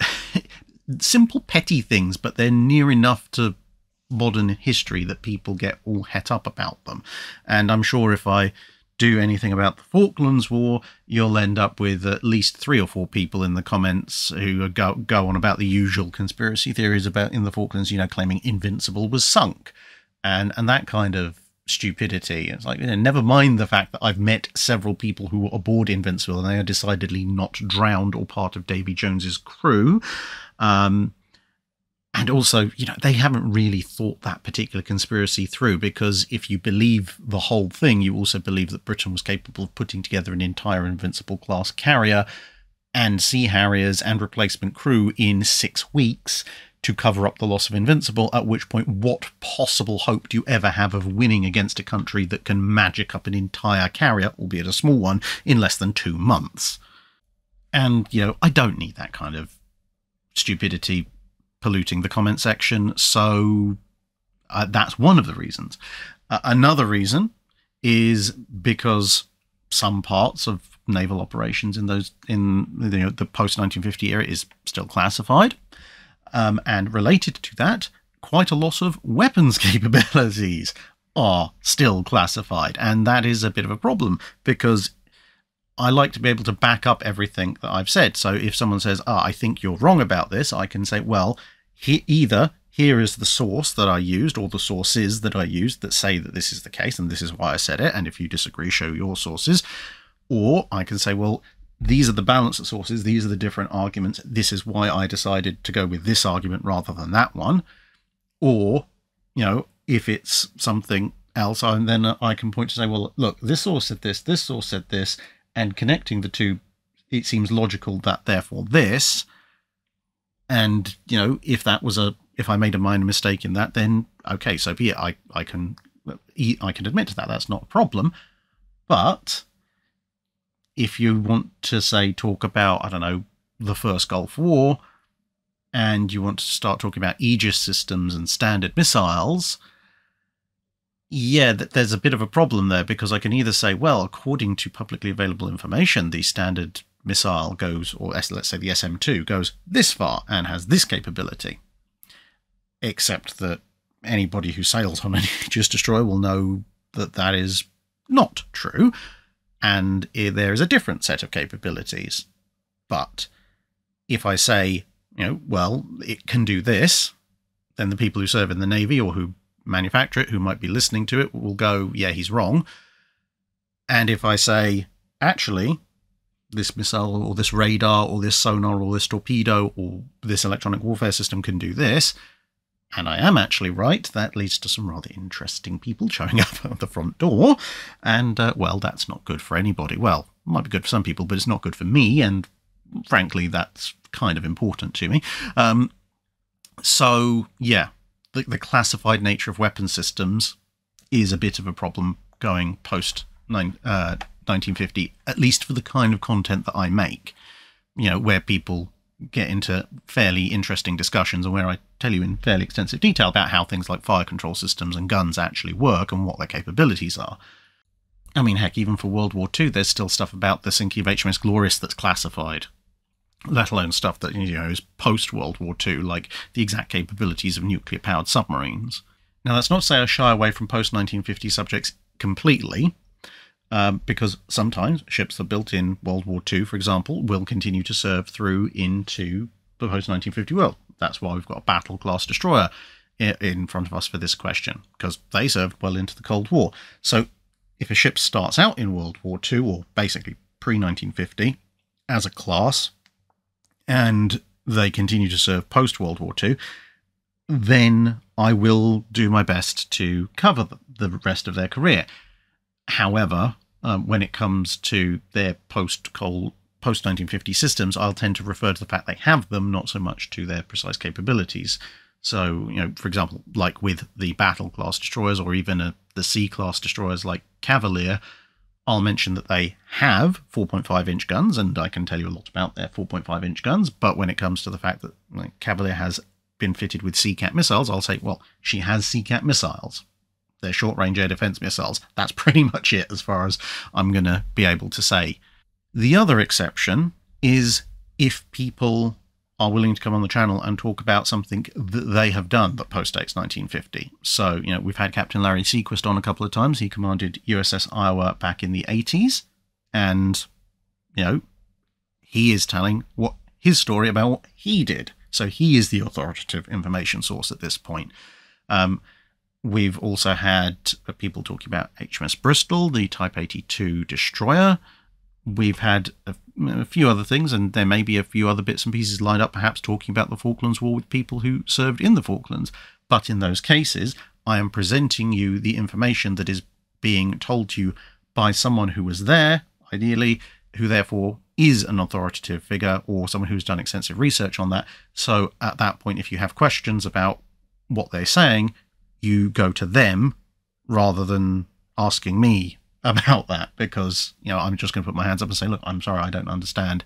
simple petty things, but they're near enough to modern history that people get all het up about them. And I'm sure if I do anything about the Falklands War, you'll end up with at least three or four people in the comments who go, go on about the usual conspiracy theories about in the Falklands, you know, claiming Invincible was sunk. And, and that kind of stupidity. It's like, you know, never mind the fact that I've met several people who were aboard Invincible and they are decidedly not drowned or part of Davy Jones's crew. Um, and also, you know, they haven't really thought that particular conspiracy through because if you believe the whole thing, you also believe that Britain was capable of putting together an entire Invincible class carrier and Sea Harriers and replacement crew in six weeks to cover up the loss of Invincible, at which point, what possible hope do you ever have of winning against a country that can magic up an entire carrier, albeit a small one, in less than two months? And, you know, I don't need that kind of stupidity polluting the comment section, so uh, that's one of the reasons. Uh, another reason is because some parts of naval operations in those in you know, the post 1950 era is still classified um, and related to that, quite a lot of weapons capabilities are still classified. And that is a bit of a problem because I like to be able to back up everything that I've said. So if someone says, ah, I think you're wrong about this, I can say, well, he, either here is the source that I used or the sources that I used that say that this is the case and this is why I said it. And if you disagree, show your sources. Or I can say, well, these are the balance sources, these are the different arguments, this is why I decided to go with this argument rather than that one. Or, you know, if it's something else, and then I can point to say, well, look, this source said this, this source said this, and connecting the two, it seems logical that therefore this. And, you know, if that was a, if I made a minor mistake in that, then okay, so be it. I, I can, I can admit to that. That's not a problem. But if you want to say talk about I don't know the first Gulf War, and you want to start talking about Aegis systems and standard missiles, yeah, there's a bit of a problem there because I can either say, well, according to publicly available information, the standard missile goes, or let's say the SM2 goes this far and has this capability, except that anybody who sails on an Aegis destroyer will know that that is not true and there is a different set of capabilities. But if I say, you know, well, it can do this, then the people who serve in the Navy or who manufacture it, who might be listening to it, will go, yeah, he's wrong. And if I say, actually, this missile or this radar or this sonar or this torpedo or this electronic warfare system can do this, and I am actually right, that leads to some rather interesting people showing up at the front door. And, uh, well, that's not good for anybody. Well, it might be good for some people, but it's not good for me. And frankly, that's kind of important to me. Um, so, yeah, the, the classified nature of weapon systems is a bit of a problem going post nine, uh, 1950, at least for the kind of content that I make. You know, where people get into fairly interesting discussions and where I tell you in fairly extensive detail about how things like fire control systems and guns actually work and what their capabilities are. I mean, heck, even for World War II, there's still stuff about the sinking of HMS Glorious that's classified, let alone stuff that you know is post World War II, like the exact capabilities of nuclear powered submarines. Now, that's not to say I shy away from post 1950 subjects completely. Um, because sometimes ships that built in World War II, for example, will continue to serve through into the post 1950 world. That's why we've got a battle class destroyer in front of us for this question, because they served well into the Cold War. So if a ship starts out in World War II, or basically pre 1950, as a class, and they continue to serve post World War II, then I will do my best to cover the rest of their career. However, um, when it comes to their post cold post 1950 systems, I'll tend to refer to the fact they have them, not so much to their precise capabilities. So, you know, for example, like with the battle class destroyers or even a, the C class destroyers like Cavalier, I'll mention that they have 4.5 inch guns, and I can tell you a lot about their 4.5 inch guns. But when it comes to the fact that like, Cavalier has been fitted with Sea Cat missiles, I'll say, well, she has Sea Cat missiles. Their short range air defense missiles. That's pretty much it as far as I'm going to be able to say. The other exception is if people are willing to come on the channel and talk about something that they have done that postdates 1950. So, you know, we've had Captain Larry Seaquist on a couple of times. He commanded USS Iowa back in the 80s. And, you know, he is telling what his story about what he did. So he is the authoritative information source at this point. Um, we've also had people talking about HMS Bristol, the Type 82 destroyer. We've had a, a, few other things, and there may be a few other bits and pieces lined up, perhaps talking about the Falklands War with people who served in the Falklands. But in those cases, I am presenting you the information that is being told to you by someone who was there, ideally, who therefore is an authoritative figure or someone who's done extensive research on that. So at that point, if you have questions about what they're saying, you go to them rather than asking me about that because you know I'm just going to put my hands up and say, look, I'm sorry, I don't understand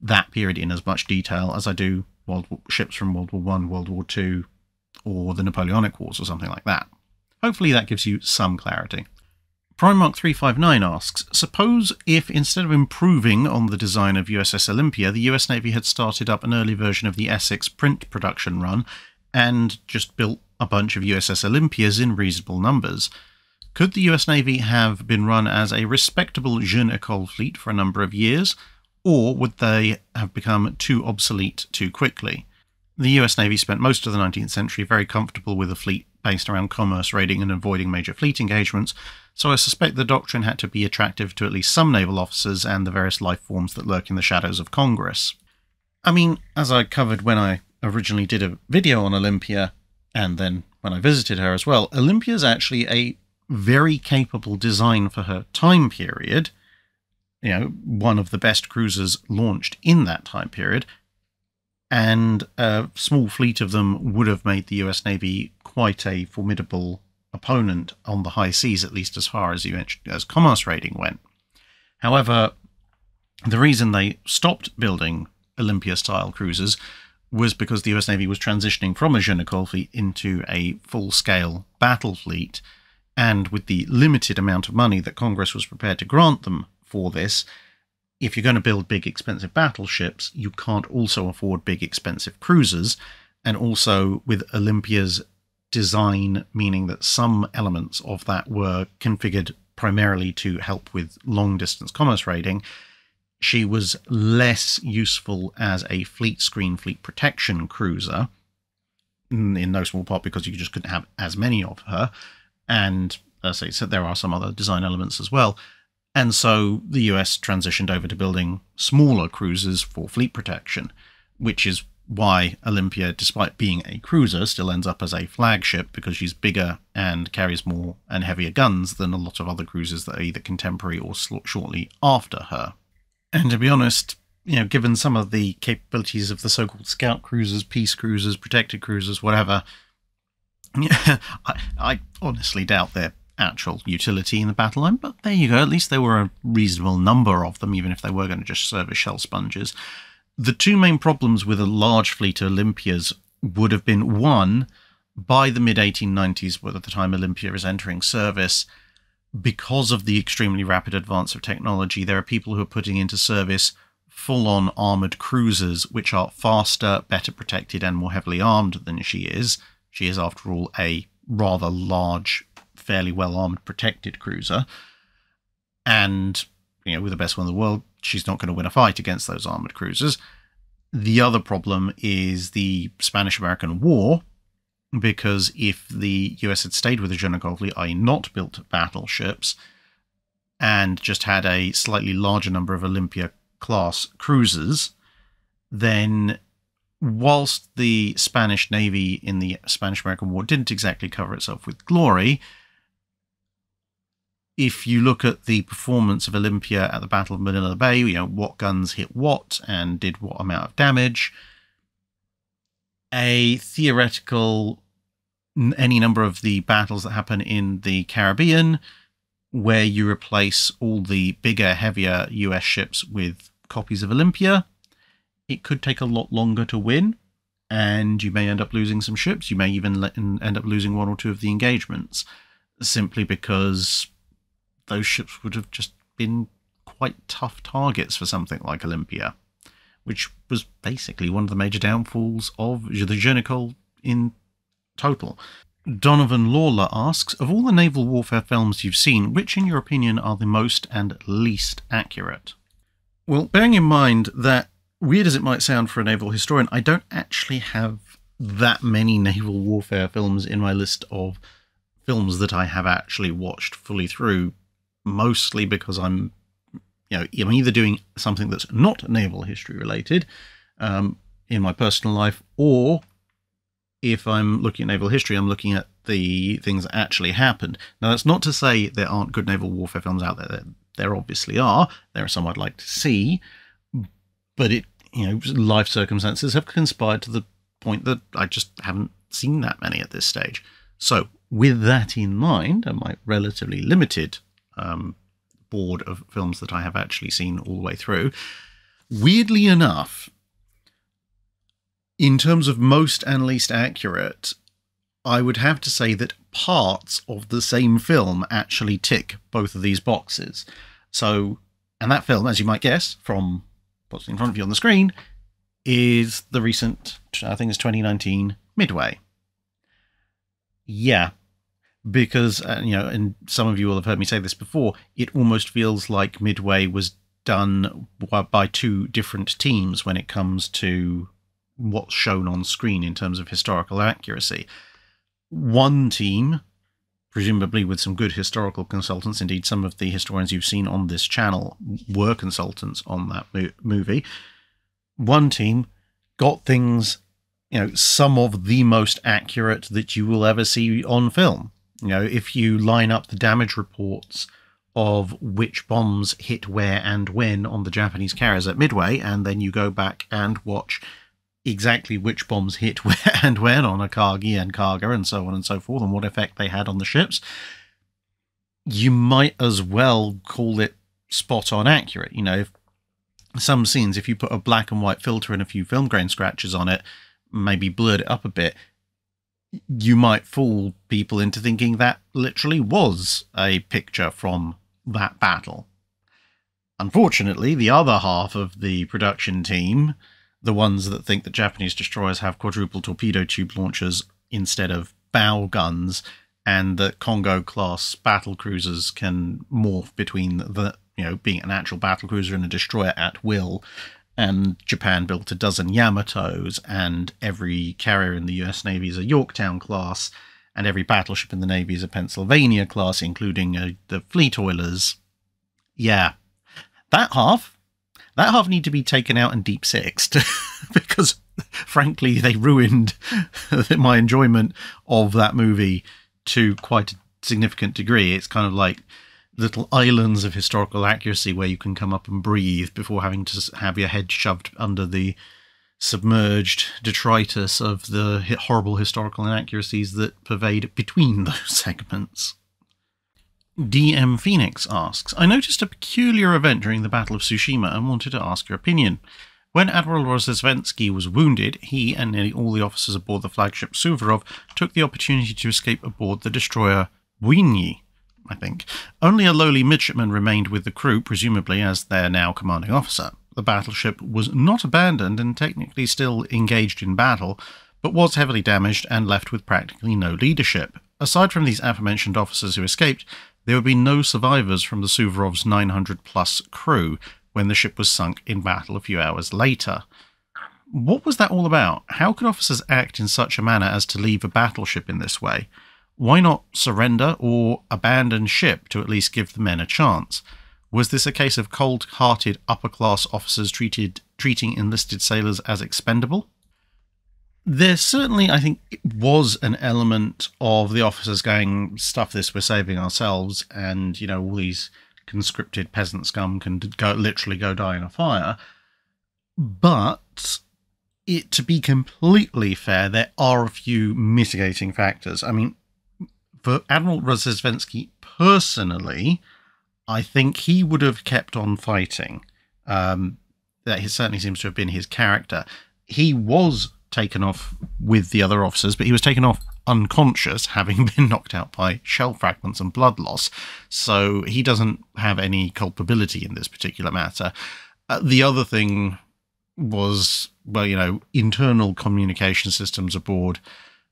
that period in as much detail as I do World War, ships from World War One, World War Two, or the Napoleonic Wars or something like that. Hopefully that gives you some clarity. Primark 359 asks, suppose if instead of improving on the design of USS Olympia, the US Navy had started up an early version of the Essex print production run and just built a bunch of USS Olympias in reasonable numbers. Could the US Navy have been run as a respectable jeune école fleet for a number of years, or would they have become too obsolete too quickly? The US Navy spent most of the 19th century very comfortable with a fleet based around commerce raiding and avoiding major fleet engagements, so I suspect the doctrine had to be attractive to at least some naval officers and the various life forms that lurk in the shadows of Congress. I mean, as I covered when I originally did a video on Olympia, and then when I visited her as well, Olympia is actually a very capable design for her time period. You know, one of the best cruisers launched in that time period. And a small fleet of them would have made the US Navy quite a formidable opponent on the high seas, at least as far as you as commerce raiding went. However, the reason they stopped building Olympia-style cruisers was because the US Navy was transitioning from a école fleet into a full-scale battle fleet, and with the limited amount of money that Congress was prepared to grant them for this, if you're going to build big, expensive battleships, you can't also afford big, expensive cruisers. And also, with Olympia's design, meaning that some elements of that were configured primarily to help with long distance commerce raiding, she was less useful as a fleet screen, fleet protection cruiser, mm, in no small part because you just couldn't have as many of her. And said, there are some other design elements as well. And so the US transitioned over to building smaller cruisers for fleet protection, which is why Olympia, despite being a cruiser, still ends up as a flagship because she's bigger and carries more and heavier guns than a lot of other cruisers that are either contemporary or shortly after her. And to be honest, you know, given some of the capabilities of the so-called scout cruisers, peace cruisers, protected cruisers, whatever, I, I honestly doubt their actual utility in the battle line. But there you go. At least there were a reasonable number of them, even if they were going to just serve as shell sponges. The two main problems with a large fleet of Olympias would have been one, by the mid 1890s, at the time Olympia is entering service, because of the extremely rapid advance of technology, there are people who are putting into service full on armored cruisers, which are faster, better protected, and more heavily armed than she is. She is, after all, a rather large, fairly well armed, protected cruiser. And, you know, with the best one in the world, she's not going to win a fight against those armored cruisers. The other problem is the Spanish American War, because if the US had stayed with the fleet, i.e., not built battleships, and just had a slightly larger number of Olympia class cruisers, then whilst the Spanish Navy in the Spanish American War didn't exactly cover itself with glory, if you look at the performance of Olympia at the Battle of Manila Bay, you know, what guns hit what and did what amount of damage, a theoretical any number of the battles that happen in the Caribbean, where you replace all the bigger, heavier US ships with copies of Olympia, it could take a lot longer to win, and you may end up losing some ships. You may even end up losing one or two of the engagements. simply because those ships would have just been quite tough targets for something like Olympia, which was basically one of the major downfalls of the Jeu in total. Donovan Lawler asks Of all the naval warfare films you've seen, which, in your opinion, are the most and least accurate? Well, bearing in mind that, weird as it might sound for a naval historian, I don't actually have that many naval warfare films in my list of films that I have actually watched fully through, mostly because I'm, you know, I'm either doing something that's not naval history related um, in my personal life, or if I'm looking at naval history, I'm looking at the things that actually happened. Now, that's not to say there aren't good naval warfare films out there. There, there obviously are. There are some I'd like to see, but it, you know, life circumstances have conspired to the point that I just haven't seen that many at this stage. So, with that in mind, and my relatively limited um, board of films that I have actually seen all the way through, weirdly enough, in terms of most and least accurate, I would have to say that parts of the same film actually tick both of these boxes. So, and that film, as you might guess from what's in front of you on the screen, is the recent, I think it's 2019 Midway. Yeah, because, uh, you know, and some of you will have heard me say this before, it almost feels like Midway was done by two different teams when it comes to what's shown on screen in terms of historical accuracy. One team, presumably with some good historical consultants, indeed, some of the historians you've seen on this channel were consultants on that mo- movie. One team got things, you know, some of the most accurate that you will ever see on film. You know, if you line up the damage reports of which bombs hit where and when on the Japanese carriers at Midway, and then you go back and watch exactly which bombs hit where and when on Akagi and Kaga and so on and so forth, and what effect they had on the ships, you might as well call it spot on accurate. You know, some scenes, if you put a black and white filter and a few film grain scratches on it, maybe blurred it up a bit, you might fool people into thinking that literally was a picture from that battle. Unfortunately, the other half of the production team the ones that think that Japanese destroyers have quadruple torpedo tube launchers instead of bow guns, and that Kongo class battle cruisers can morph between the you know being an actual battle cruiser and a destroyer at will. And Japan built a dozen Yamatos, and every carrier in the US Navy is a Yorktown class, and every battleship in the Navy is a Pennsylvania class, including uh, the fleet oilers. Yeah, that half that half need to be taken out and deep sixed because, frankly, they ruined my enjoyment of that movie to quite a significant degree. It's kind of like little islands of historical accuracy where you can come up and breathe before having to have your head shoved under the submerged detritus of the horrible historical inaccuracies that pervade between those segments. DM Phoenix asks, I noticed a peculiar event during the Battle of Tsushima and wanted to ask your opinion. When Admiral Rozhestvensky was wounded, he and nearly all the officers aboard the flagship Suvorov took the opportunity to escape aboard the destroyer Buyny, I think. Only a lowly midshipman remained with the crew, presumably as their now commanding officer. The battleship was not abandoned and technically still engaged in battle, but was heavily damaged and left with practically no leadership. Aside from these aforementioned officers who escaped, there would be no survivors from the Suvorov's 900 plus crew when the ship was sunk in battle a few hours later. What was that all about? How could officers act in such a manner as to leave a battleship in this way? Why not surrender or abandon ship to at least give the men a chance? Was this a case of cold hearted upper class officers treated treating enlisted sailors as expendable? there certainly, I think, was an element of the officers going, stuff this, we're saving ourselves, and, you know, all these conscripted peasant scum can go literally go die in a fire. But it to be completely fair, there are a few mitigating factors. I mean, for Admiral Rozhestvensky personally, I think he would have kept on fighting. Um, that certainly seems to have been his character. He was taken off with the other officers, but he was taken off unconscious, having been knocked out by shell fragments and blood loss. So he doesn't have any culpability in this particular matter. Uh, the other thing was, well, you know, internal communication systems aboard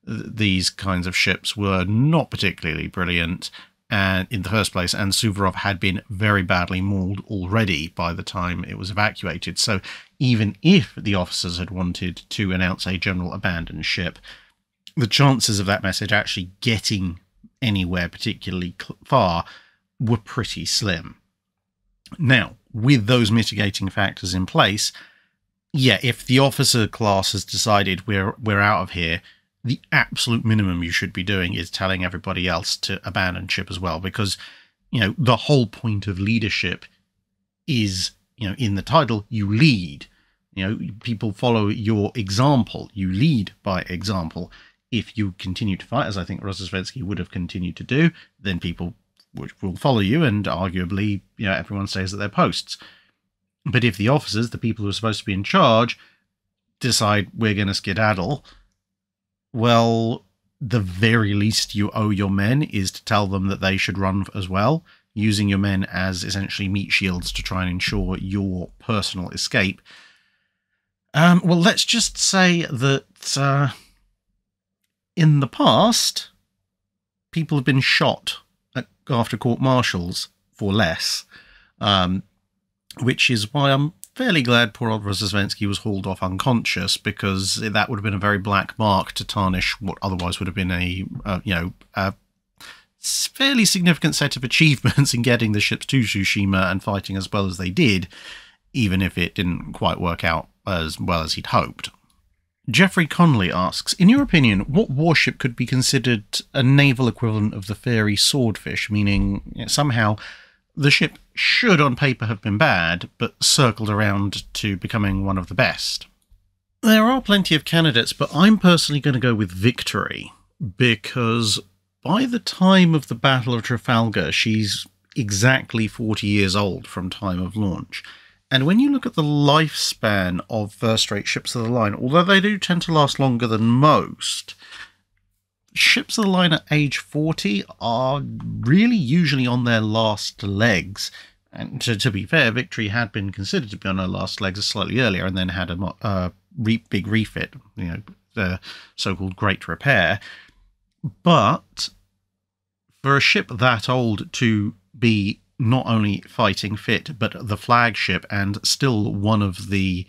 these kinds of ships were not particularly brilliant and in the first place, and Suvorov had been very badly mauled already by the time it was evacuated. So even if the officers had wanted to announce a general abandoned ship, the chances of that message actually getting anywhere particularly far were pretty slim. Now, with those mitigating factors in place, yeah, if the officer class has decided we're we're out of here, the absolute minimum you should be doing is telling everybody else to abandon ship as well, because you know the whole point of leadership is you know in the title you lead. You know people follow your example. You lead by example. If you continue to fight, as I think Rozhestvensky would have continued to do, then people will follow you, and arguably, you know, everyone stays at their posts. But if the officers, the people who are supposed to be in charge, decide we're going to skedaddle, well, the very least you owe your men is to tell them that they should run as well, using your men as essentially meat shields to try and ensure your personal escape. Um, well, let's just say that uh, in the past, people have been shot at, after court martials for less, um, which is why I'm fairly glad poor old Rozhestvensky was hauled off unconscious because that would have been a very black mark to tarnish what otherwise would have been a, uh, you know, a fairly significant set of achievements in getting the ships to Tsushima and fighting as well as they did, even if it didn't quite work out as well as he'd hoped. Jeffrey Conley asks, in your opinion, what warship could be considered a naval equivalent of the Fairey Swordfish, meaning you know, somehow the ship should on paper have been bad, but circled around to becoming one of the best. There are plenty of candidates, but I'm personally going to go with Victory because by the time of the Battle of Trafalgar, she's exactly 40 years old from time of launch. And when you look at the lifespan of first rate ships of the line, although they do tend to last longer than most, ships of the line at age 40 are really usually on their last legs. And to, to be fair, Victory had been considered to be on her last legs slightly earlier and then had a uh, re- big refit, you know, the so called Great Repair. But for a ship that old to be not only fighting fit, but the flagship and still one of the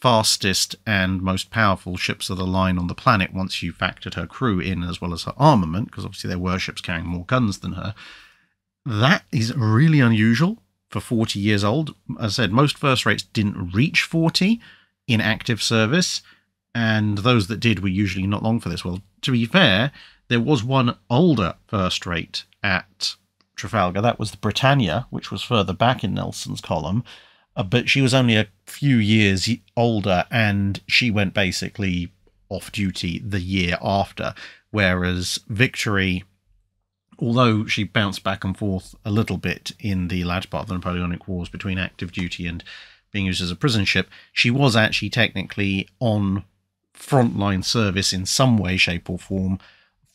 fastest and most powerful ships of the line on the planet once you factored her crew in as well as her armament, because obviously there were ships carrying more guns than her. That is really unusual for 40 years old. As I said, most first rates didn't reach 40 in active service, and those that did were usually not long for this. Well, to be fair, there was one older first rate at Trafalgar. That was the Britannia, which was further back in Nelson's column Uh, but she was only a few years older and she went basically off duty the year after. Whereas Victory, although she bounced back and forth a little bit in the latter part of the Napoleonic Wars between active duty and being used as a prison ship, she was actually technically on frontline service in some way, shape, or form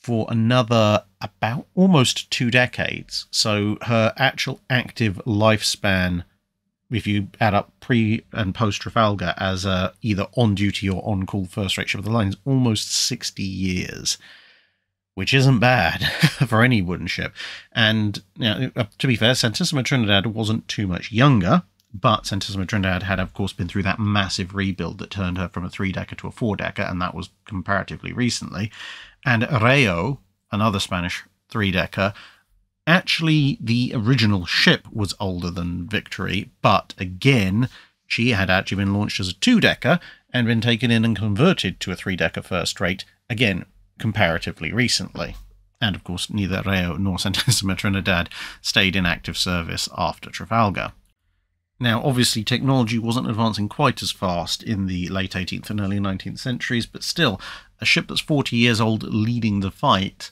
for another about almost two decades. So her actual active lifespan if you add up pre and post Trafalgar as a either on duty or on call first rate ship of the line, is almost 60 years, which isn't bad for any wooden ship. And you know, uh, to be fair, Santissima Trinidad wasn't too much younger, but Santissima Trinidad had, of course, been through that massive rebuild that turned her from a three decker to a four decker, and that was comparatively recently. And Rayo, another Spanish three decker, Actually, the original ship was older than Victory, but again, she had actually been launched as a two decker and been taken in and converted to a three decker first rate, again, comparatively recently. And of course, neither Rayo nor Santissima Trinidad stayed in active service after Trafalgar. Now, obviously, technology wasn't advancing quite as fast in the late 18th and early 19th centuries, but still, a ship that's 40 years old leading the fight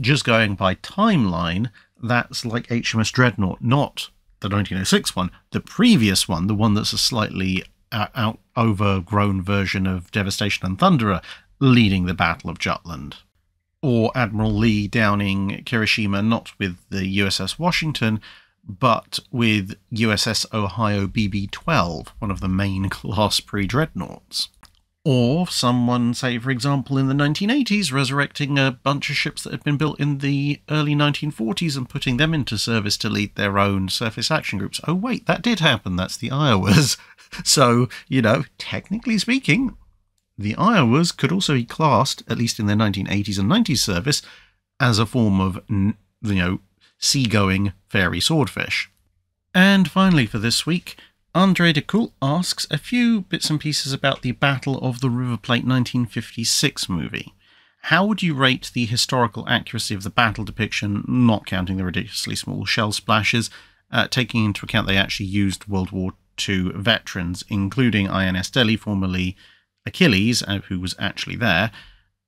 just going by timeline, that's like HMS Dreadnought, not the 1906 one, the previous one, the one that's a slightly out, out overgrown version of Devastation and Thunderer, leading the Battle of Jutland. or Admiral Lee downing Kirishima not with the USS Washington, but with USS Ohio BB 12, one of the Maine class pre dreadnoughts. Or someone, say, for example, in the 1980s, resurrecting a bunch of ships that had been built in the early 1940s and putting them into service to lead their own surface action groups. Oh, wait, that did happen. That's the Iowas. so, you know, technically speaking, the Iowas could also be classed, at least in their 1980s and 90s service, as a form of, you know, seagoing Fairey swordfish. And finally, for this week, Andre de Cool asks a few bits and pieces about the Battle of the River Plate 1956 movie. How would you rate the historical accuracy of the battle depiction, not counting the ridiculously small shell splashes, uh, taking into account they actually used World War II veterans, including INS Delhi, formerly Achilles, uh, who was actually there,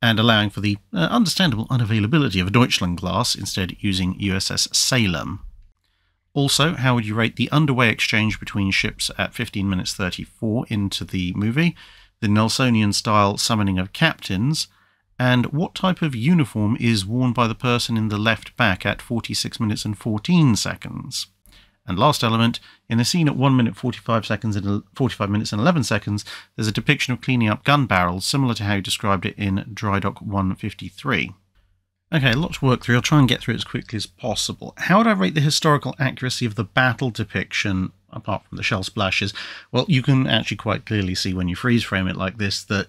and allowing for the uh, understandable unavailability of a Deutschland class, instead using USS Salem. Also, how would you rate the underway exchange between ships at 15 minutes 34 into the movie, the Nelsonian style summoning of captains, and what type of uniform is worn by the person in the left back at 46 minutes and 14 seconds? And last element, in the scene at 1 minute 45 seconds and 45 minutes and 11 seconds, there's a depiction of cleaning up gun barrels, similar to how you described it in Dry Dock 153. Okay, a lot to work through. I'll try and get through it as quickly as possible. How would I rate the historical accuracy of the battle depiction, apart from the shell splashes? Well, you can actually quite clearly see when you freeze frame it like this that,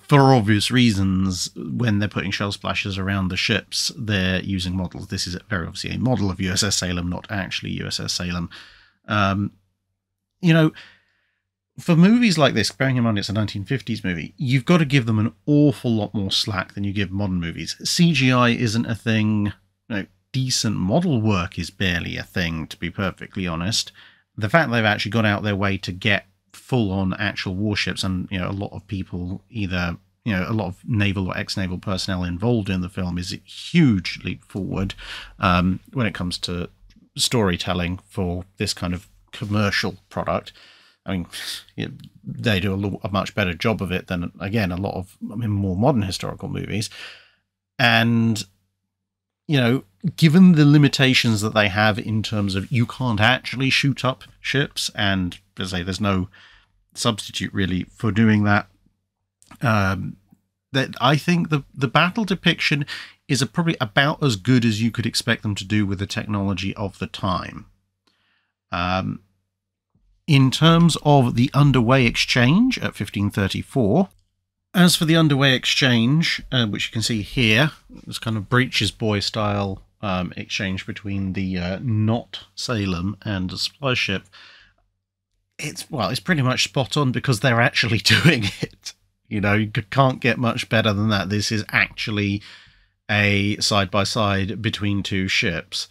for obvious reasons, when they're putting shell splashes around the ships, they're using models. This is very obviously a model of USS Salem, not actually USS Salem. Um, you know, for movies like this, bearing in mind it's a 1950s movie, you've got to give them an awful lot more slack than you give modern movies. CGI isn't a thing. Decent model work is barely a thing, to be perfectly honest. The fact they've actually gone out their way to get full-on actual warships, and you know, a lot of people either you know, a lot of naval or ex-naval personnel involved in the film is a huge leap forward um, when it comes to storytelling for this kind of commercial product. I mean, they do a, a, much better job of it than, again, a lot of I mean, more modern historical movies. And, you know, given the limitations that they have in terms of you can't actually shoot up ships, and as say, there's no substitute really for doing that. Um, that I think the the battle depiction is probably about as good as you could expect them to do with the technology of the time. Um, in terms of the underway exchange at 1534, as for the underway exchange, uh, which you can see here, it's kind of breeches buoy style um, exchange between the uh, not Salem and a supply ship. It's well, it's pretty much spot on because they're actually doing it. You know, you can't get much better than that. This is actually a side by side between two ships,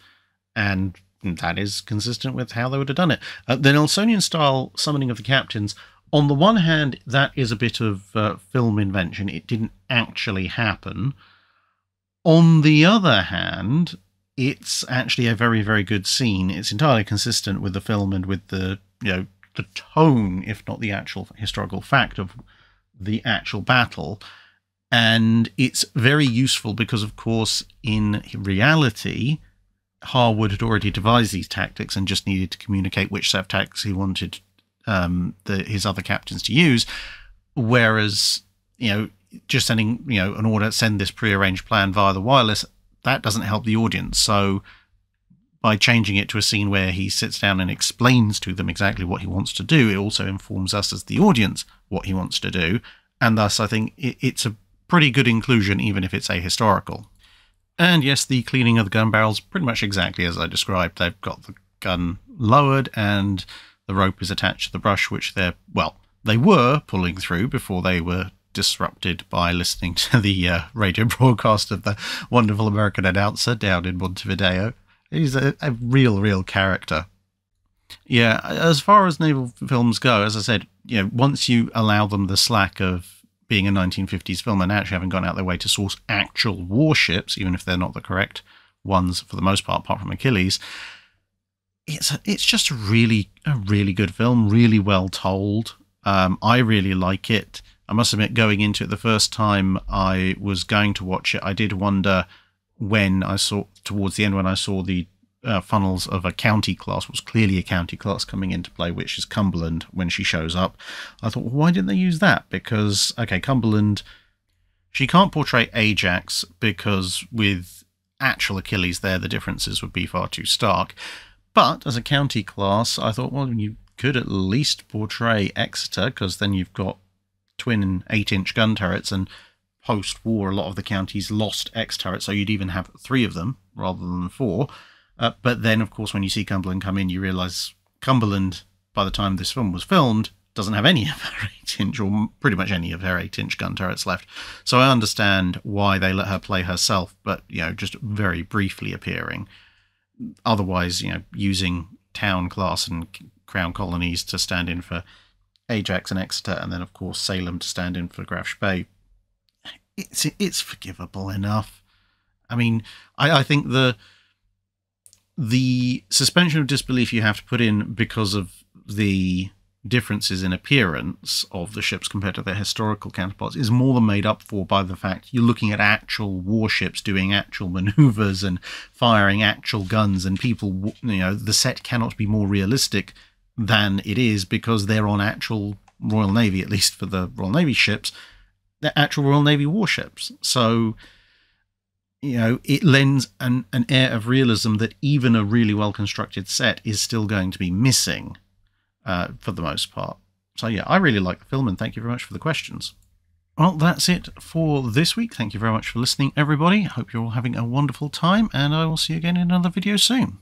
and that is consistent with how they would have done it. Uh, the Nelsonian style summoning of the captains, on the one hand, that is a bit of uh, film invention. It didn't actually happen. On the other hand, it's actually a very, very good scene. It's entirely consistent with the film and with the, you know, the tone, if not the actual historical fact of the actual battle. And it's very useful because, of course, in reality, Harwood had already devised these tactics and just needed to communicate which set of tactics he wanted um, the, his other captains to use. Whereas, you know, just sending you know an order, send this prearranged plan via the wireless, that doesn't help the audience. So by changing it to a scene where he sits down and explains to them exactly what he wants to do, it also informs us as the audience what he wants to do. And thus, I think it, it's a pretty good inclusion, even if it's ahistorical. And yes, the cleaning of the gun barrels, pretty much exactly as I described. They've got the gun lowered and the rope is attached to the brush, which they're, well, they were pulling through before they were disrupted by listening to the uh, radio broadcast of the wonderful American announcer down in Montevideo. He's a, a real, real character. Yeah, as far as naval films go, as I said, you know, once you allow them the slack of being a 1950s film and actually having gone out their way to source actual warships, even if they're not the correct ones for the most part, apart from Achilles. It's a, it's just a really a really good film, really well told. Um, I really like it. I must admit, going into it the first time I was going to watch it, I did wonder when I saw towards the end when I saw the uh, funnels of a county class was clearly a county class coming into play, which is Cumberland when she shows up. I thought, well, why didn't they use that? Because okay, Cumberland, she can't portray Ajax because with actual Achilles there, the differences would be far too stark. But as a county class, I thought, well, you could at least portray Exeter because then you've got twin eight inch gun turrets and post war a lot of the counties lost X turrets so you'd even have three of them rather than four uh, but then, of course, when you see Cumberland come in, you realise Cumberland, by the time this film was filmed, doesn't have any of her 8 inch, or pretty much any of her 8 inch gun turrets left. So I understand why they let her play herself, but, you know, just very briefly appearing. Otherwise, you know, using town class and crown colonies to stand in for Ajax and Exeter, and then, of course, Salem to stand in for Graf Spee. It's, it's forgivable enough. I mean, I, I think the the suspension of disbelief you have to put in because of the differences in appearance of the ships compared to their historical counterparts is more than made up for by the fact you're looking at actual warships doing actual maneuvers and firing actual guns and people you know the set cannot be more realistic than it is because they're on actual Royal Navy at least for the Royal Navy ships they're actual Royal Navy warships. So you know, it lends an, an air of realism that even a really well constructed set is still going to be missing uh, for the most part. So, yeah, I really like the film, and thank you very much for the questions. Well, that's it for this week. Thank you very much for listening, everybody. Hope you're all having a wonderful time, and I will see you again in another video soon.